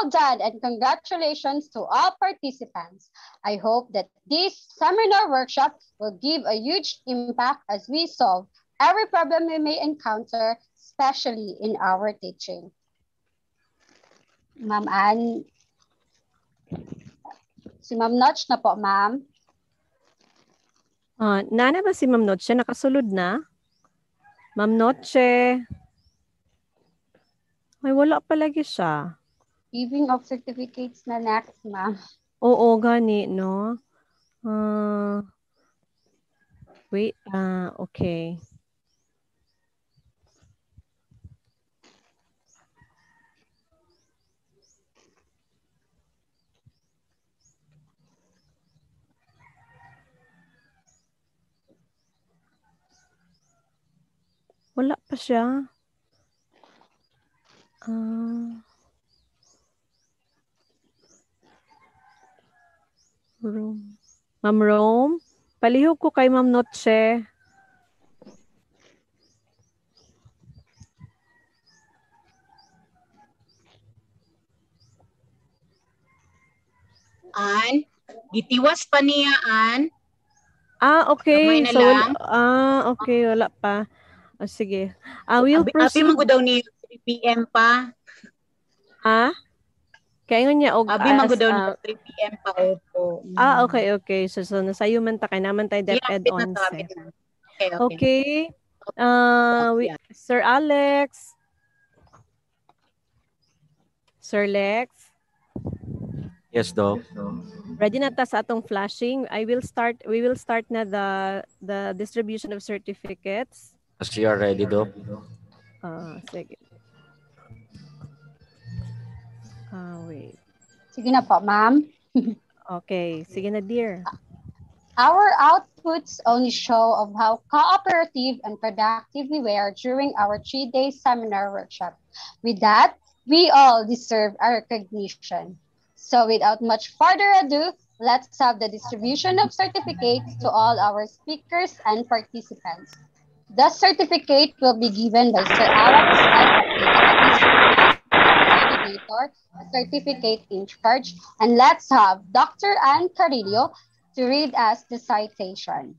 Well done and congratulations to all participants. I hope that this seminar workshop will give a huge impact as we solve every problem we may encounter, especially in our teaching. Ma'am Ann, si Ma'am Notch na po, ma'am. Ah, nana ba si Ma'am Noche? Nakasulod na? Ma'am Noche. Ay, wala palagi siya. Giving of certificates na next, ma'am. Oo, gani, no? Ah, wait, ah, okay. Wala pa siya. Ah. Rome. Ma'am Rome, palihog ko kay Ma'am Noche. An, gitiwas pa niya, An. Ah, okay. So, wala- ah, okay. Wala pa. Ah, sige. I will Abi, abi proceed. ko daw ni 3 p.m. pa. Ha? Kaya nga niya, og, Abi ko as, daw ni ah, 3 p.m. pa. Opo. Ah, okay, okay. So, so nasayo man ta kay naman tayo Yeah, DepEd hapit na to, 11. hapit na. Okay, okay. Okay. Uh, we, Sir Alex. Sir Lex. Yes, Doc. Ready na ta sa atong flashing. I will start, we will start na the, the distribution of certificates. As you are ready, Doc. Ah, sige. Sige na po, ma'am. Okay, sige na dear. Our outputs only show of how cooperative and productive we were during our three-day seminar workshop. With that, we all deserve a recognition. So without much further ado, let's have the distribution of certificates to all our speakers and participants. The certificate will be given by Sir Alex and coordinator, a certificate in charge, and let's have Dr. Ann Carillo to read us the citation.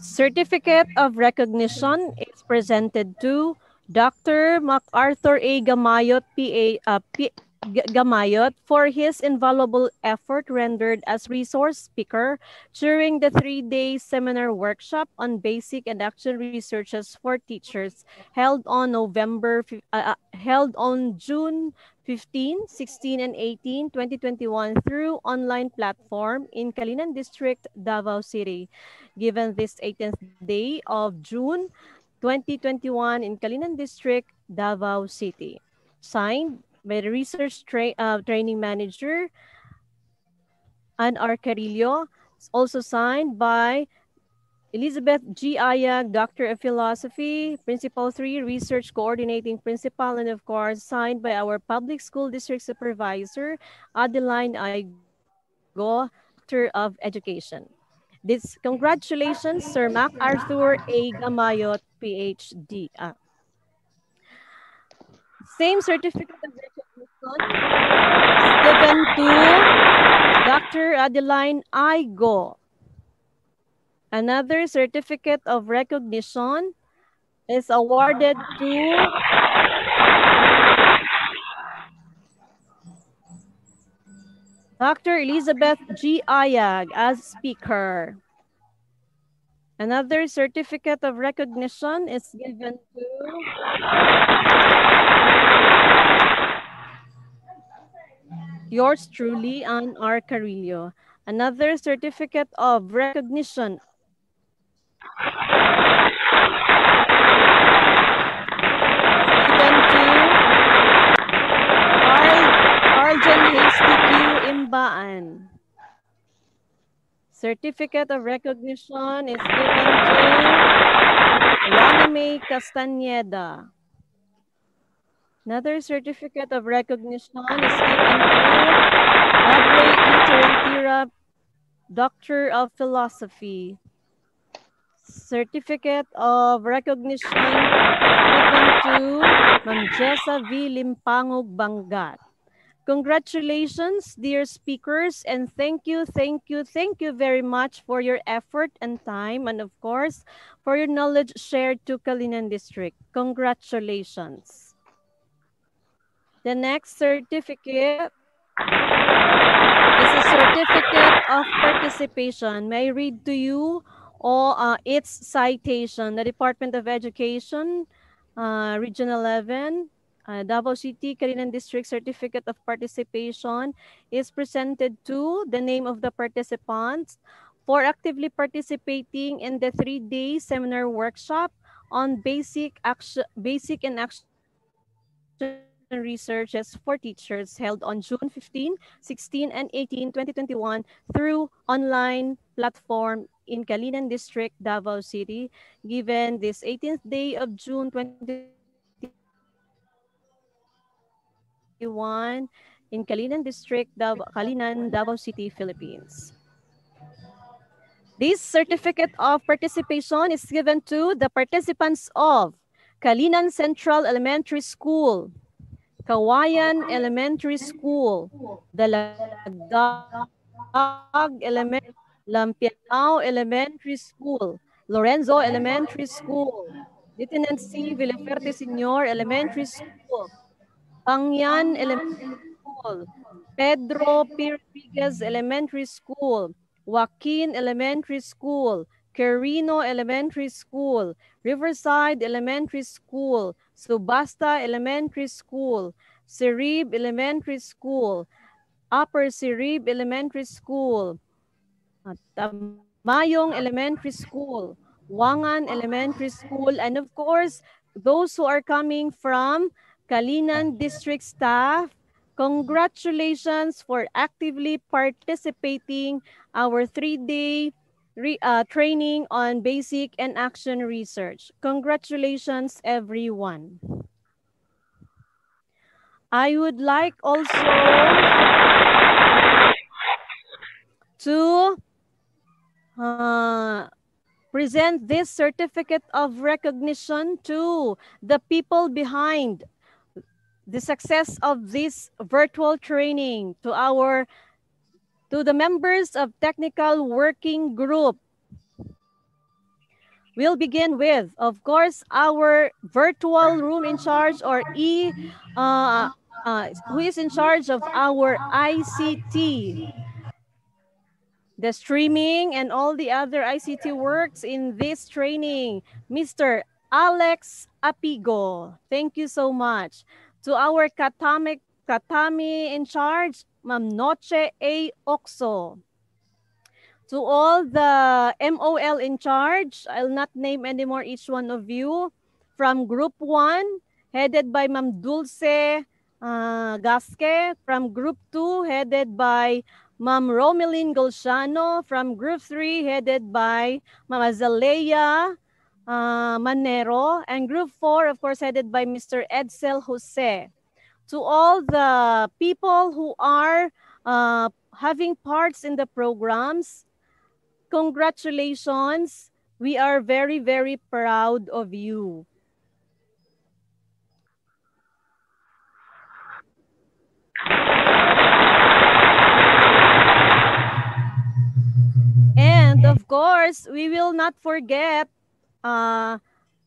Certificate of recognition is presented to Dr. MacArthur A. Gamayot, PA, uh, P, Gamayot for his invaluable effort rendered as resource speaker during the three-day seminar workshop on basic and action researches for teachers held on November, uh, uh, held on June 15, 16, and 18, 2021 through online platform in Calinan District, Davao City. Given this 18th day of June 2021 in Calinan District, Davao City. Signed by the Research tra- uh, Training Manager, Ann R. Carillo. Also signed by Elizabeth G. Ayag, Doctor of Philosophy, Principal 3, Research Coordinating Principal, and of course, signed by our Public School District Supervisor, Adeline Aigo, Doctor of Education. This congratulations, Sir MacArthur A. Gamayot, PhD. Ah. Same certificate of recognition given to Dr. Adeline Aigo. Another certificate of recognition is awarded to Dr. Elizabeth G. Ayag as speaker. Another certificate of recognition is given to yours truly, Ann R. Carillo. Another certificate of recognition given to Carl, Carl John Hasty Q. Imbaan. Certificate of recognition is given to Ronnie Castaneda. Another certificate of recognition is given to Aubrey E. Doctor of Philosophy. Certificate of recognition is given to Ma'am Jessa V. Limpangog. Congratulations, dear speakers, and thank you, thank you, thank you very much for your effort and time, and of course, for your knowledge shared to Calinan District. Congratulations. The next certificate is a certificate of participation. May I read to you all uh, its citation. The Department of Education, uh, Region 11, uh, Davao City, Calinan District Certificate of Participation is presented to the name of the participants for actively participating in the three-day seminar workshop on basic action, basic and action researches for teachers held on June 15, 16, and 18, 2021 through online platform in Calinan District, Davao City, given this 18th day of June 2021 in Kalinan District, Davao, Kalinan, Davao City, Philippines. This certificate of participation is given to the participants of Kalinan Central Elementary School, Kawayan Elementary School, Dalagdag Elementary, Lampianao Elementary School, Lorenzo Elementary School, Lieutenant C. Villaferte Senior Elementary School, Pangyan Elementary School, Pedro P. Elementary School, Joaquin Elementary School, Carino Elementary School, Riverside Elementary School, Subasta Elementary School, Sirib Elementary School, Upper Sirib Elementary School, Mayong Elementary School, Wangan Elementary School, and of course, those who are coming from Calinan District staff, congratulations for actively participating our three-day uh, training on basic and action research. Congratulations, everyone. I would like also to uh, present this certificate of recognition to the people behind the success of this virtual training to our to the members of technical working group we'll begin with of course our virtual room in charge or e uh, uh, who is in charge of our ict the streaming and all the other ICT works in this training. Mr. Alex Apigo, thank you so much. To our Katami, Katami in charge, Ma'am Noche A. Oxo. To all the MOL in charge, I'll not name anymore each one of you. From Group 1, headed by Ma'am Dulce uh, Gasque. From Group 2, headed by Ma'am Romeline Golciano from Group 3, headed by Ma'am Azalea uh, Manero. And Group 4, of course, headed by Mr. Edsel Jose. To all the people who are uh, having parts in the programs, congratulations. We are very, very proud of you. And of course, we will not forget uh,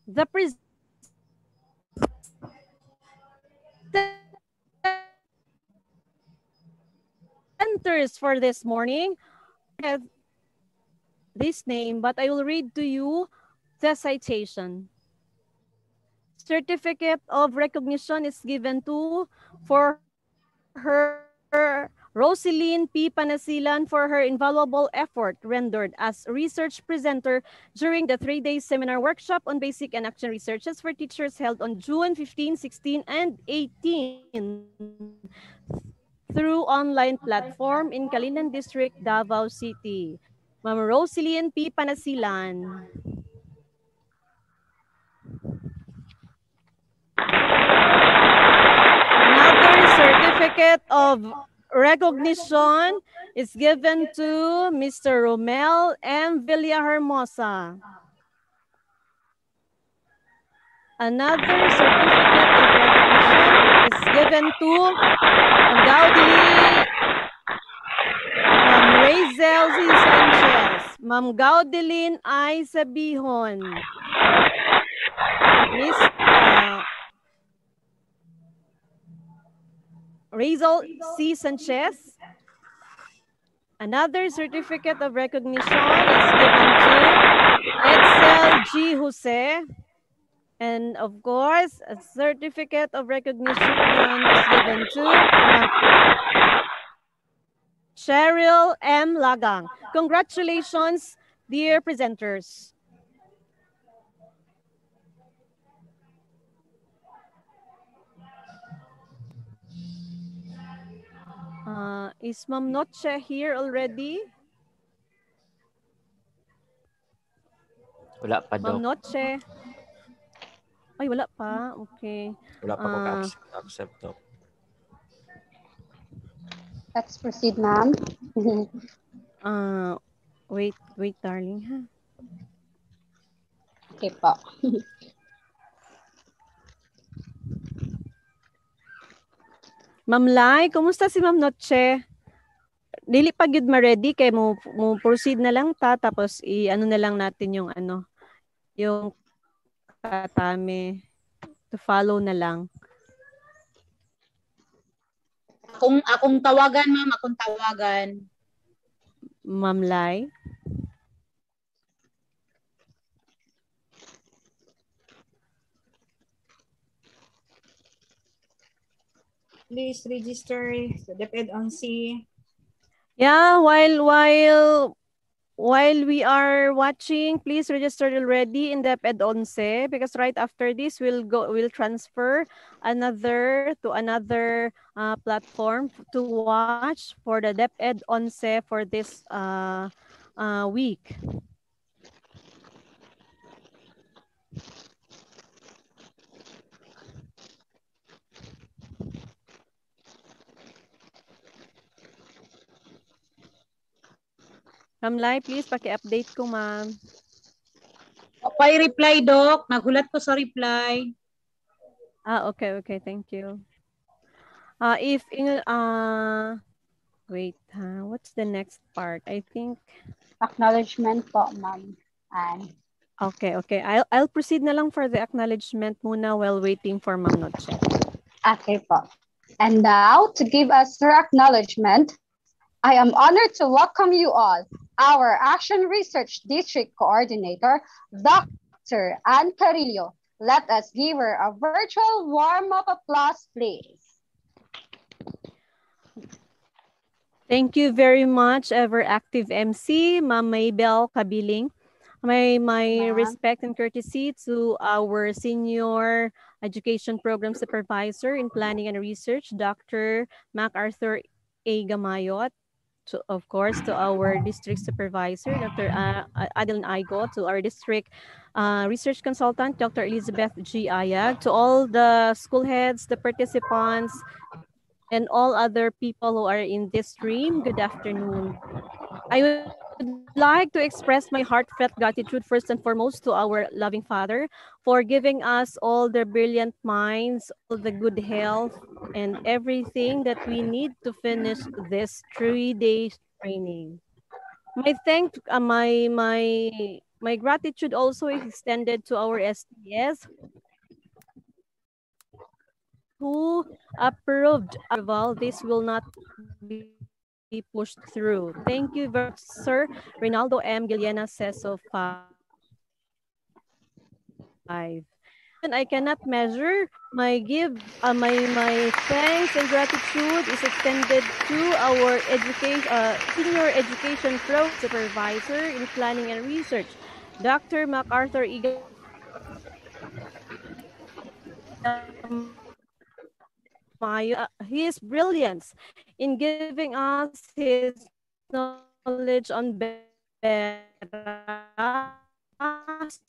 the presenters for this morning. Have this name, but I will read to you the citation. Certificate of recognition is given to for her Roseline P. Panasilan for her invaluable effort rendered as research presenter during the three-day seminar workshop on basic and action researches for teachers held on June 15, 16, and 18 through online platform in Kalinan District, Davao City. Ma'am Roseline P. Panasilan. certificate of recognition is given to Mr. Romel M. Villahermosa. Another certificate of recognition is given to Gaudili Ma'am Z. Sanchez, Ma'am Gaudelin I. Sabihon, Miss uh, Razel C. Sanchez. Another certificate of recognition is given to Excel G. Jose. And of course, a certificate of recognition is given to Cheryl M. Lagang. Congratulations, dear presenters. Uh, is Ma'am Noche here already? Wala pa, Ma'am Doc. Noche. Ay, wala pa. Okay. Wala pa ko Ah, ka-accept, accept, Doc. Let's proceed, ma'am. uh, wait, wait, darling. Ha? okay po. Ma'am Lai, kumusta si Ma'am Noche? Dili pa gyud ma-ready kay mo mo proceed na lang ta tapos i ano na lang natin yung ano yung katame to follow na lang. Akong, akong tawagan, ma'am. Akong tawagan. Ma'am Lai. Please register sa DepEd on C. Yeah, while while while we are watching, please register already in the Ed 11 because right after this we'll go we'll transfer another to another uh, platform to watch for the DepEd 11 for this uh, uh, week. Ma'am Lai, please paki-update ko, ma'am. Okay, reply, Doc. Nagulat ko sa reply. Ah, okay, okay. Thank you. Uh, if in uh wait, huh? what's the next part? I think Acknowledgement po, ma'am. And okay, okay. I'll I'll proceed na lang for the acknowledgement muna while waiting for Ma'am Noche. Okay po. And now, to give us their acknowledgement, I am honored to welcome you all, our Action Research District Coordinator, Dr. Ann Carillo. Let us give her a virtual warm-up applause, please. Thank you very much, ever active MC, Ma'am Maybell Kabiling. My my respect and courtesy to our senior education program supervisor in planning and research, Dr. MacArthur A. Gamayot. To, of course, to our district supervisor, Dr. A- Adeline Aigo, to our district uh, research consultant, Dr. Elizabeth G. Ayag, to all the school heads, the participants, and all other people who are in this stream, good afternoon. I would like to express my heartfelt gratitude first and foremost to our loving Father for giving us all the brilliant minds, all the good health, and everything that we need to finish this three days training. My thank uh, my my my gratitude also is extended to our STS who approved approval, this will not be pushed through. Thank you Sir Reynaldo M. Guillena CESO V. And I cannot measure my give uh, my my thanks and gratitude is extended to our education uh, senior education pro supervisor in planning and research, Dr. MacArthur Egan. my uh, his brilliance in giving us his knowledge on Beras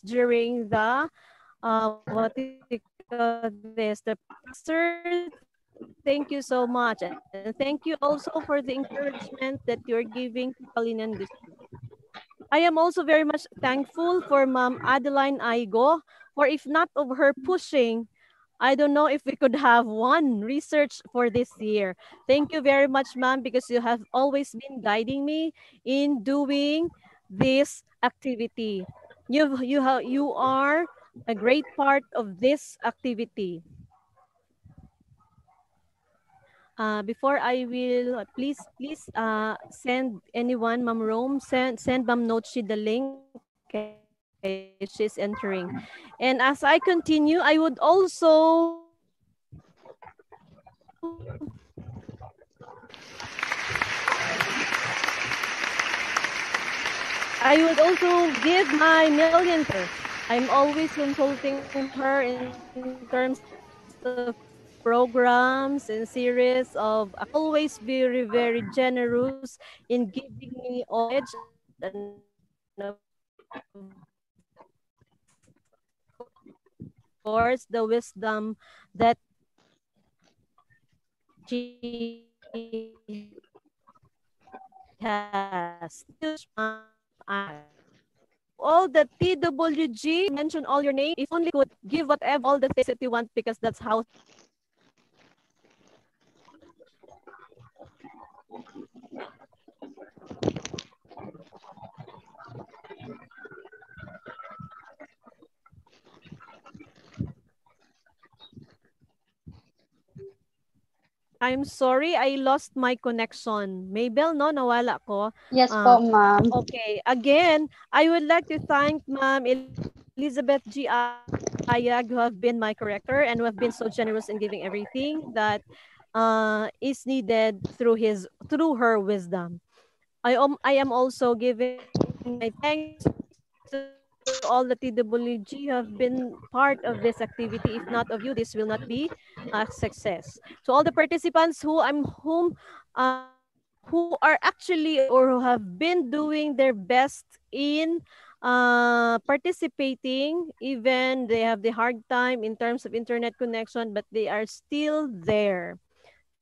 during the uh, what this the third thank you so much. And thank you also for the encouragement that you're giving to Calinan District. I am also very much thankful for Ma'am Adeline Aigo, for if not of her pushing, I don't know if we could have one research for this year. Thank you very much, ma'am, because you have always been guiding me in doing this activity. You, you, have, you are a great part of this activity. Uh, before I will, please, please uh, send anyone, Ma'am Rome, send, send Ma'am Nochi the link. Okay she's entering. And as I continue, I would also I would also give my millionaire. I'm always consulting her in, terms of programs and series of always very very generous in giving me knowledge and course the wisdom that she has. All the TWG, mention all your name. If only could give whatever, all the things that you want because that's how I'm sorry, I lost my connection. Maybell, no? Nawala ko. Yes uh, po, ma'am. Okay. Again, I would like to thank Ma'am Elizabeth G. Ayag, who have been my corrector and who have been so generous in giving everything that uh, is needed through his through her wisdom. I am I am also giving my thanks to all the TWG have been part of this activity. If not of you, this will not be a success. To all the participants who I'm whom uh, who are actually or who have been doing their best in uh, participating, even they have the hard time in terms of internet connection, but they are still there.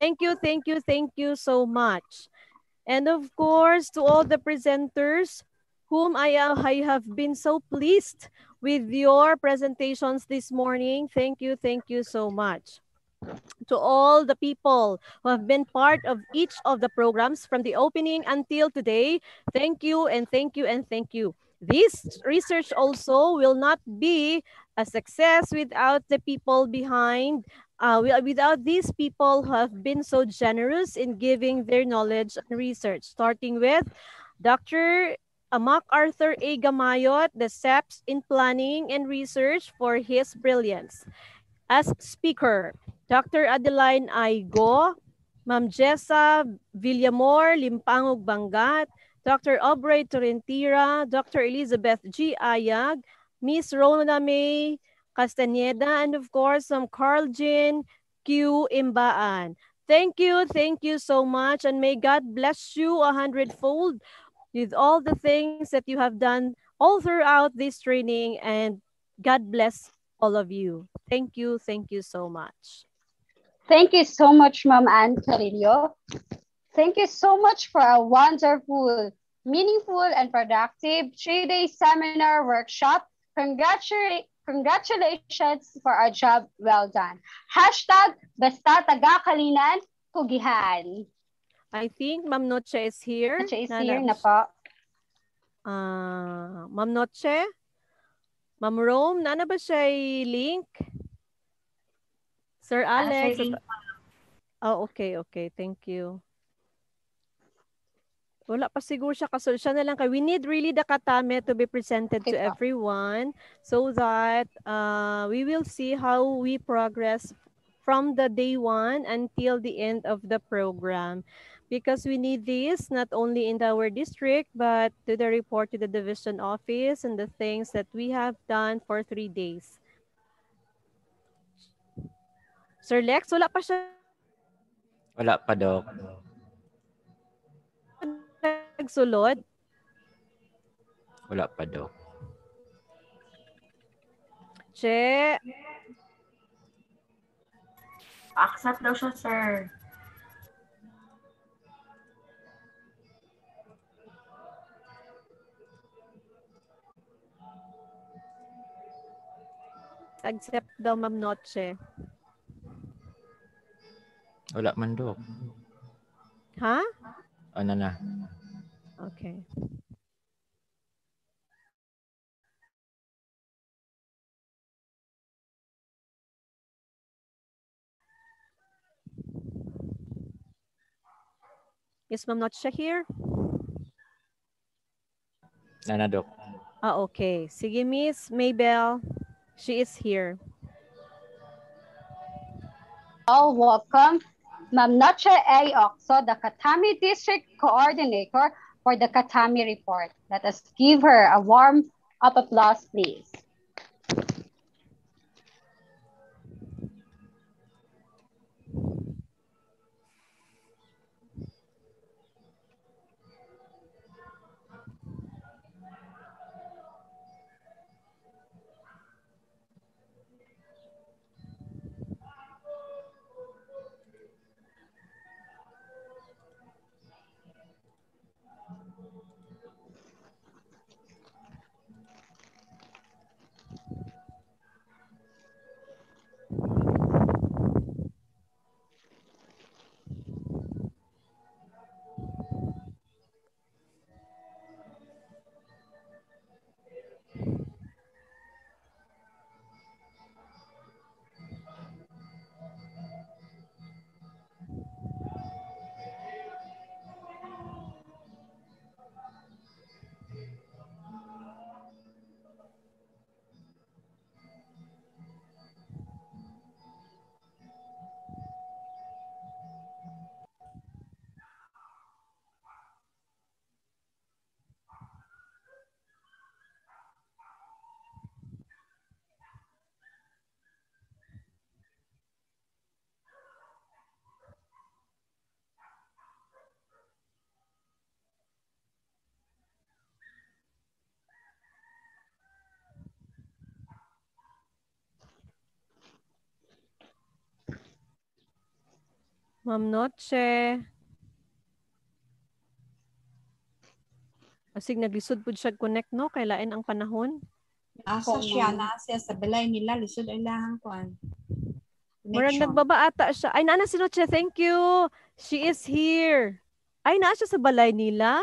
Thank you, thank you, thank you so much. And of course, to all the presenters, whom I, uh, I have been so pleased with your presentations this morning. Thank you, thank you so much. To all the people who have been part of each of the programs from the opening until today, thank you and thank you and thank you. This research also will not be a success without the people behind uh, without these people who have been so generous in giving their knowledge and research, starting with Dr MacArthur A. Gamayot, the SEPS in Planning and Research for his brilliance. As speaker, Dr. Adeline Aigo, Ma'am Jessa Villamor Limpangog Bangat, Dr. Aubrey Torrentira, Dr. Elizabeth G. Ayag, Miss Rona May Castaneda, and of course, some Carl Jean Q. Imbaan. Thank you, thank you so much, and may God bless you a hundredfold with all the things that you have done all throughout this training and God bless all of you. Thank you. Thank you so much. Thank you so much, Ma'am Anne Carillo. Thank you so much for a wonderful, meaningful, and productive three-day seminar workshop. Congratulations congratulations for a job well done. Hashtag basta taga Calinan kugihan. I think Ma'am Noche is here. Noche is na, here na po. Uh, Ma'am Noche? Ma'am Rome, na ba siya link? Sir ah, Alex? Uh, oh, okay, okay. Thank you. Wala pa siguro siya kaso siya na lang kay we need really the katame to be presented okay, to pa. everyone so that uh, we will see how we progress from the day one until the end of the program because we need this not only in our district, but to the report to the division office and the things that we have done for three days. Sir Lex, wala pa siya. Wala pa, Doc. Nagsulod? Wala pa, Doc. Che. Accept daw siya, sir. Accept daw, Ma'am Noche. Wala man, Dok. Ha? Ano na? Okay. Is Ma'am Noche here? Nana, Dok. Ah, okay. Sige, Miss Maybell. She is here. All welcome. Ma'am Noche A. Oxo, the Katami District Coordinator for the Katami Report. Let us give her a warm up applause, please. Ma'am Noche. Asig naglisod pud siya connect no kay lain ang panahon. Asa siya, ma'am. nasa sa balay nila, lisod ay lahang kuan. Murag Connection. nagbaba ata siya. Ay, naana si Noche. Thank you. She is here. Ay, naa siya sa balay nila.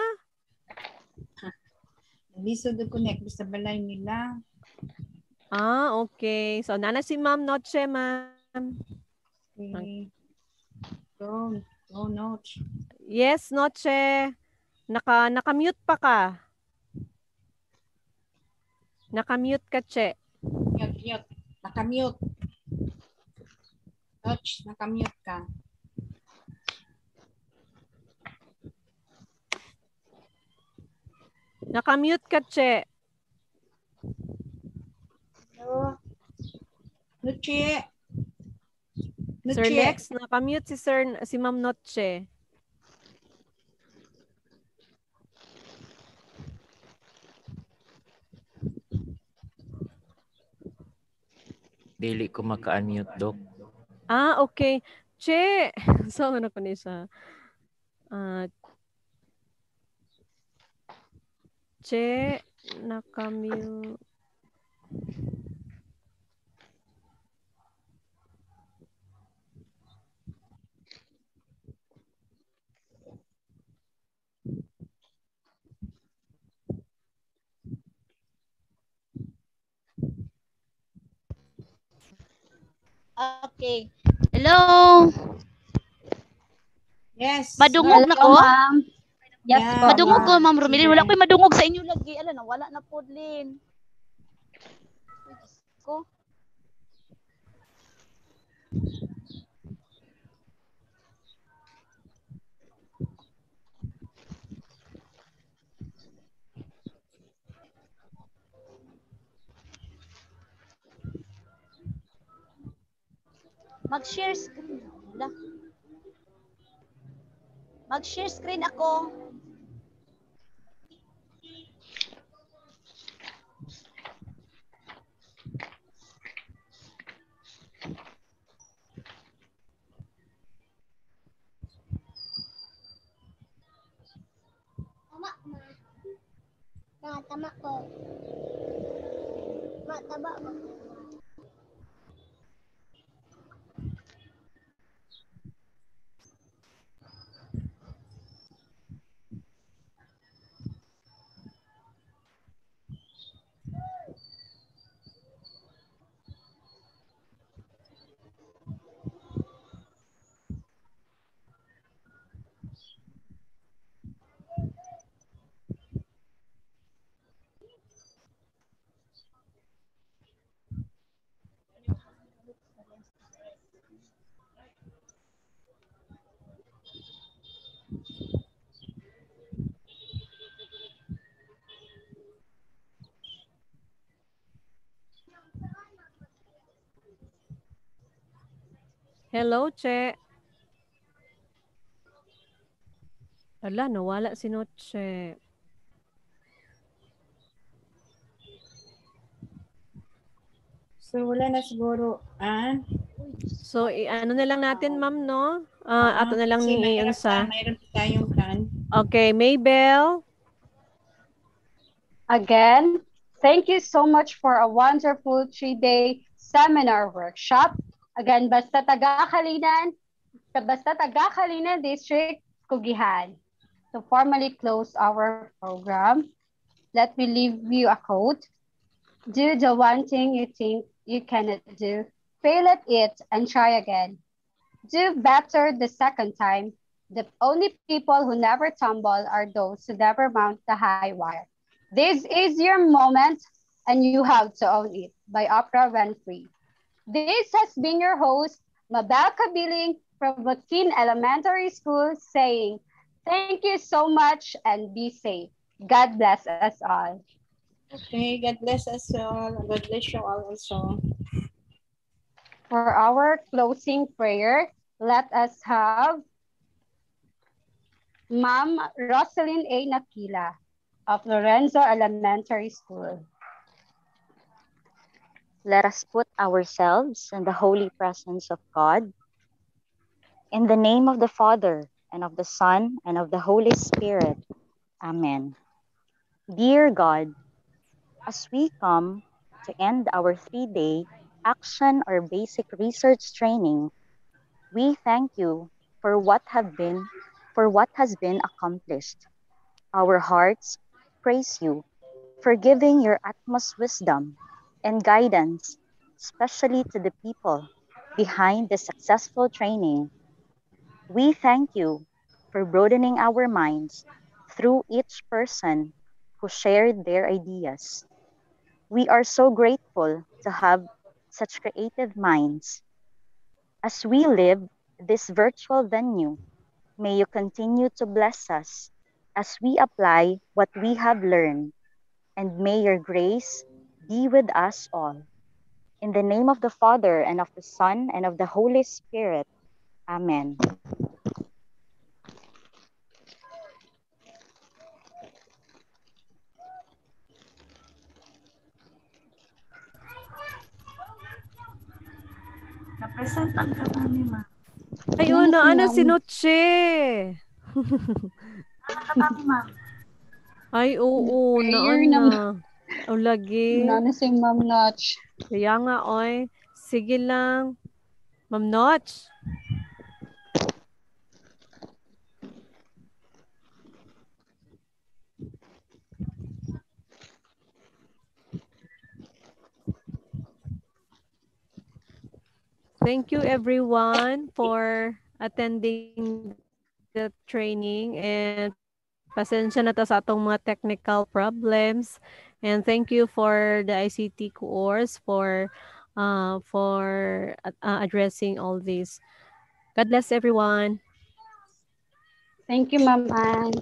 Lisod connect sa balay nila. Ah, okay. So, nana si Ma'am Noche, ma'am. Okay. Go, go, Notch. Yes, Noche. Naka, naka-mute pa ka. Naka-mute ka, Che. Mute, mute. Naka-mute. Notch, naka-mute ka. Naka-mute ka, Che. Hello. Nuchi. Sir. Lex, naka-mute si Sir, si Ma'am Noche. Dili ko maka-unmute, Dok. Ah, okay. Che. so, ano ko ni siya? Ah, che, naka-mute. Okay. Hello. Yes. Madungog na ko? Yes, Yeah. po, Madungog ko, ma'am. Ma'am Romilin. Wala ko'y madungog sa inyo lagi. Alam na, wala na po, Lin. Ko. Mag-share screen. Wala. Mag-share screen ako. Tama, ma. Ah, tama ko. Ma, tama ko. Hello, Che. Ala, nawala si Noche. So, wala na siguro. Ah? So, i- ano na lang natin, ma'am, no? Ah, ato na lang ni Unsa. pa, mayroon pa tayong kan. Okay, Maybell. Again, thank you so much for a wonderful three-day seminar workshop. Again, basta taga-Calinan, basta taga-Calinan District, Kugihan. To formally close our program, let me leave you a quote. Do the one thing you think you cannot do, fail at it and try again. Do better the second time. The only people who never tumble are those who never mount the high wire. This is your moment and you have to own it by Oprah Winfrey. This has been your host, Mabel Kabiling from Joaquin Elementary School saying, thank you so much and be safe. God bless us all. Okay, God bless us all. God bless you all also. For our closing prayer, let us have Ma'am Rosalyn A. Nakila of Lorenzo Elementary School. Let us put ourselves in the holy presence of God. In the name of the Father, and of the Son, and of the Holy Spirit. Amen. Dear God, as we come to end our three day action or basic research training, we thank you for what have been for what has been accomplished. Our hearts praise you for giving your utmost wisdom and guidance, especially to the people behind the successful training. We thank you for broadening our minds through each person who shared their ideas. We are so grateful to have such creative minds. As we live this virtual venue, may you continue to bless us as we apply what we have learned, and may your grace be with us all. In the name of the Father, and of the Son, and of the Holy Spirit. Amen. Napresentan ka namin, ma. Ay, una, ana si Noche. Nakatabi, ma'am. Ay, oo, Prayer naan na. O lagi. Nana si Ma'am Notch. Kaya nga, oy. Sige lang. Ma'am Notch. Thank you everyone for attending the training and pasensya na ta sa atong mga technical problems and thank you for the ICT course for uh, for uh, addressing all this. God bless everyone. Thank you, Ma'am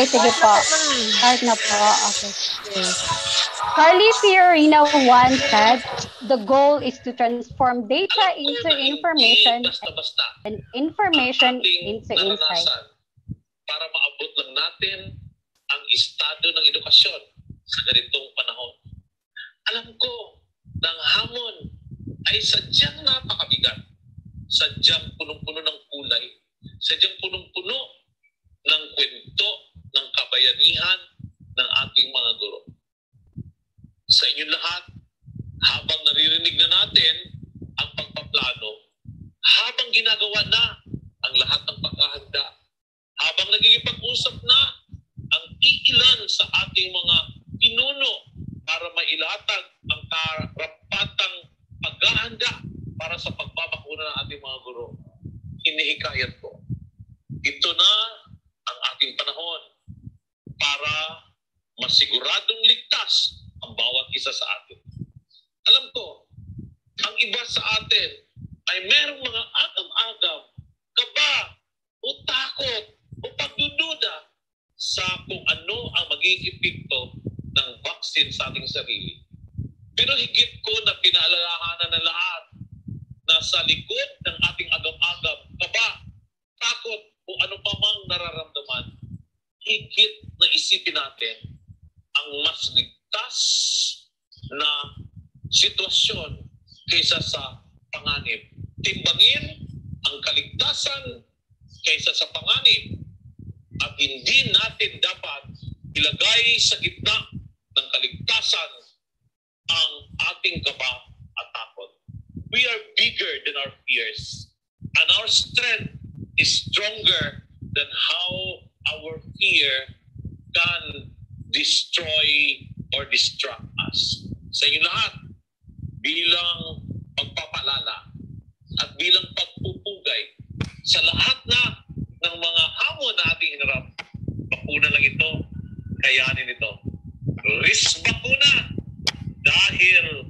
Okay, sige po. Start na po. Okay. Carly Fiorina once said, The goal is to transform data into information and information into insight. para maabot lang natin ang estado ng edukasyon sa ganitong panahon. Alam ko na ang hamon ay sadyang napakabigat, sadyang punong-puno ng kulay, sadyang punong-puno ng kwento ng kabayanihan ng ating mga guro. Sa inyong lahat, habang naririnig na natin ang pagpaplano, habang ginagawa na ang lahat ng paghahanda, habang nagiging pag-usap na ang iilan sa ating mga pinuno para mailatag ang karapatang paghahanda para sa pagbabakuna ng ating mga guro. Hinihikayat ko. Ito na ang ating panahon para masiguradong ligtas ang bawat isa sa atin. Alam ko, ang iba sa atin ay merong mga agam-agam, kaba, o takot, o pagdududa sa kung ano ang magiging epekto ng vaccine sa ating sarili. Pero higit ko na pinaalalahanan ng lahat na sa likod ng ating agam-agam, kaba, takot, o ano pa mang nararamdaman, higit na isipin natin ang mas ligtas na sitwasyon kaysa sa panganib. Timbangin ang kaligtasan kaysa sa panganib at hindi natin dapat ilagay sa gitna ng kaligtasan ang ating kaba at takot. We are bigger than our fears and our strength is stronger than how our fear can destroy or distract us. Sa inyo lahat, bilang pagpapalala at bilang pagpupugay sa lahat na ng mga hamon na ating hinarap, bakuna lang ito, kayanin ito. Risk bakuna dahil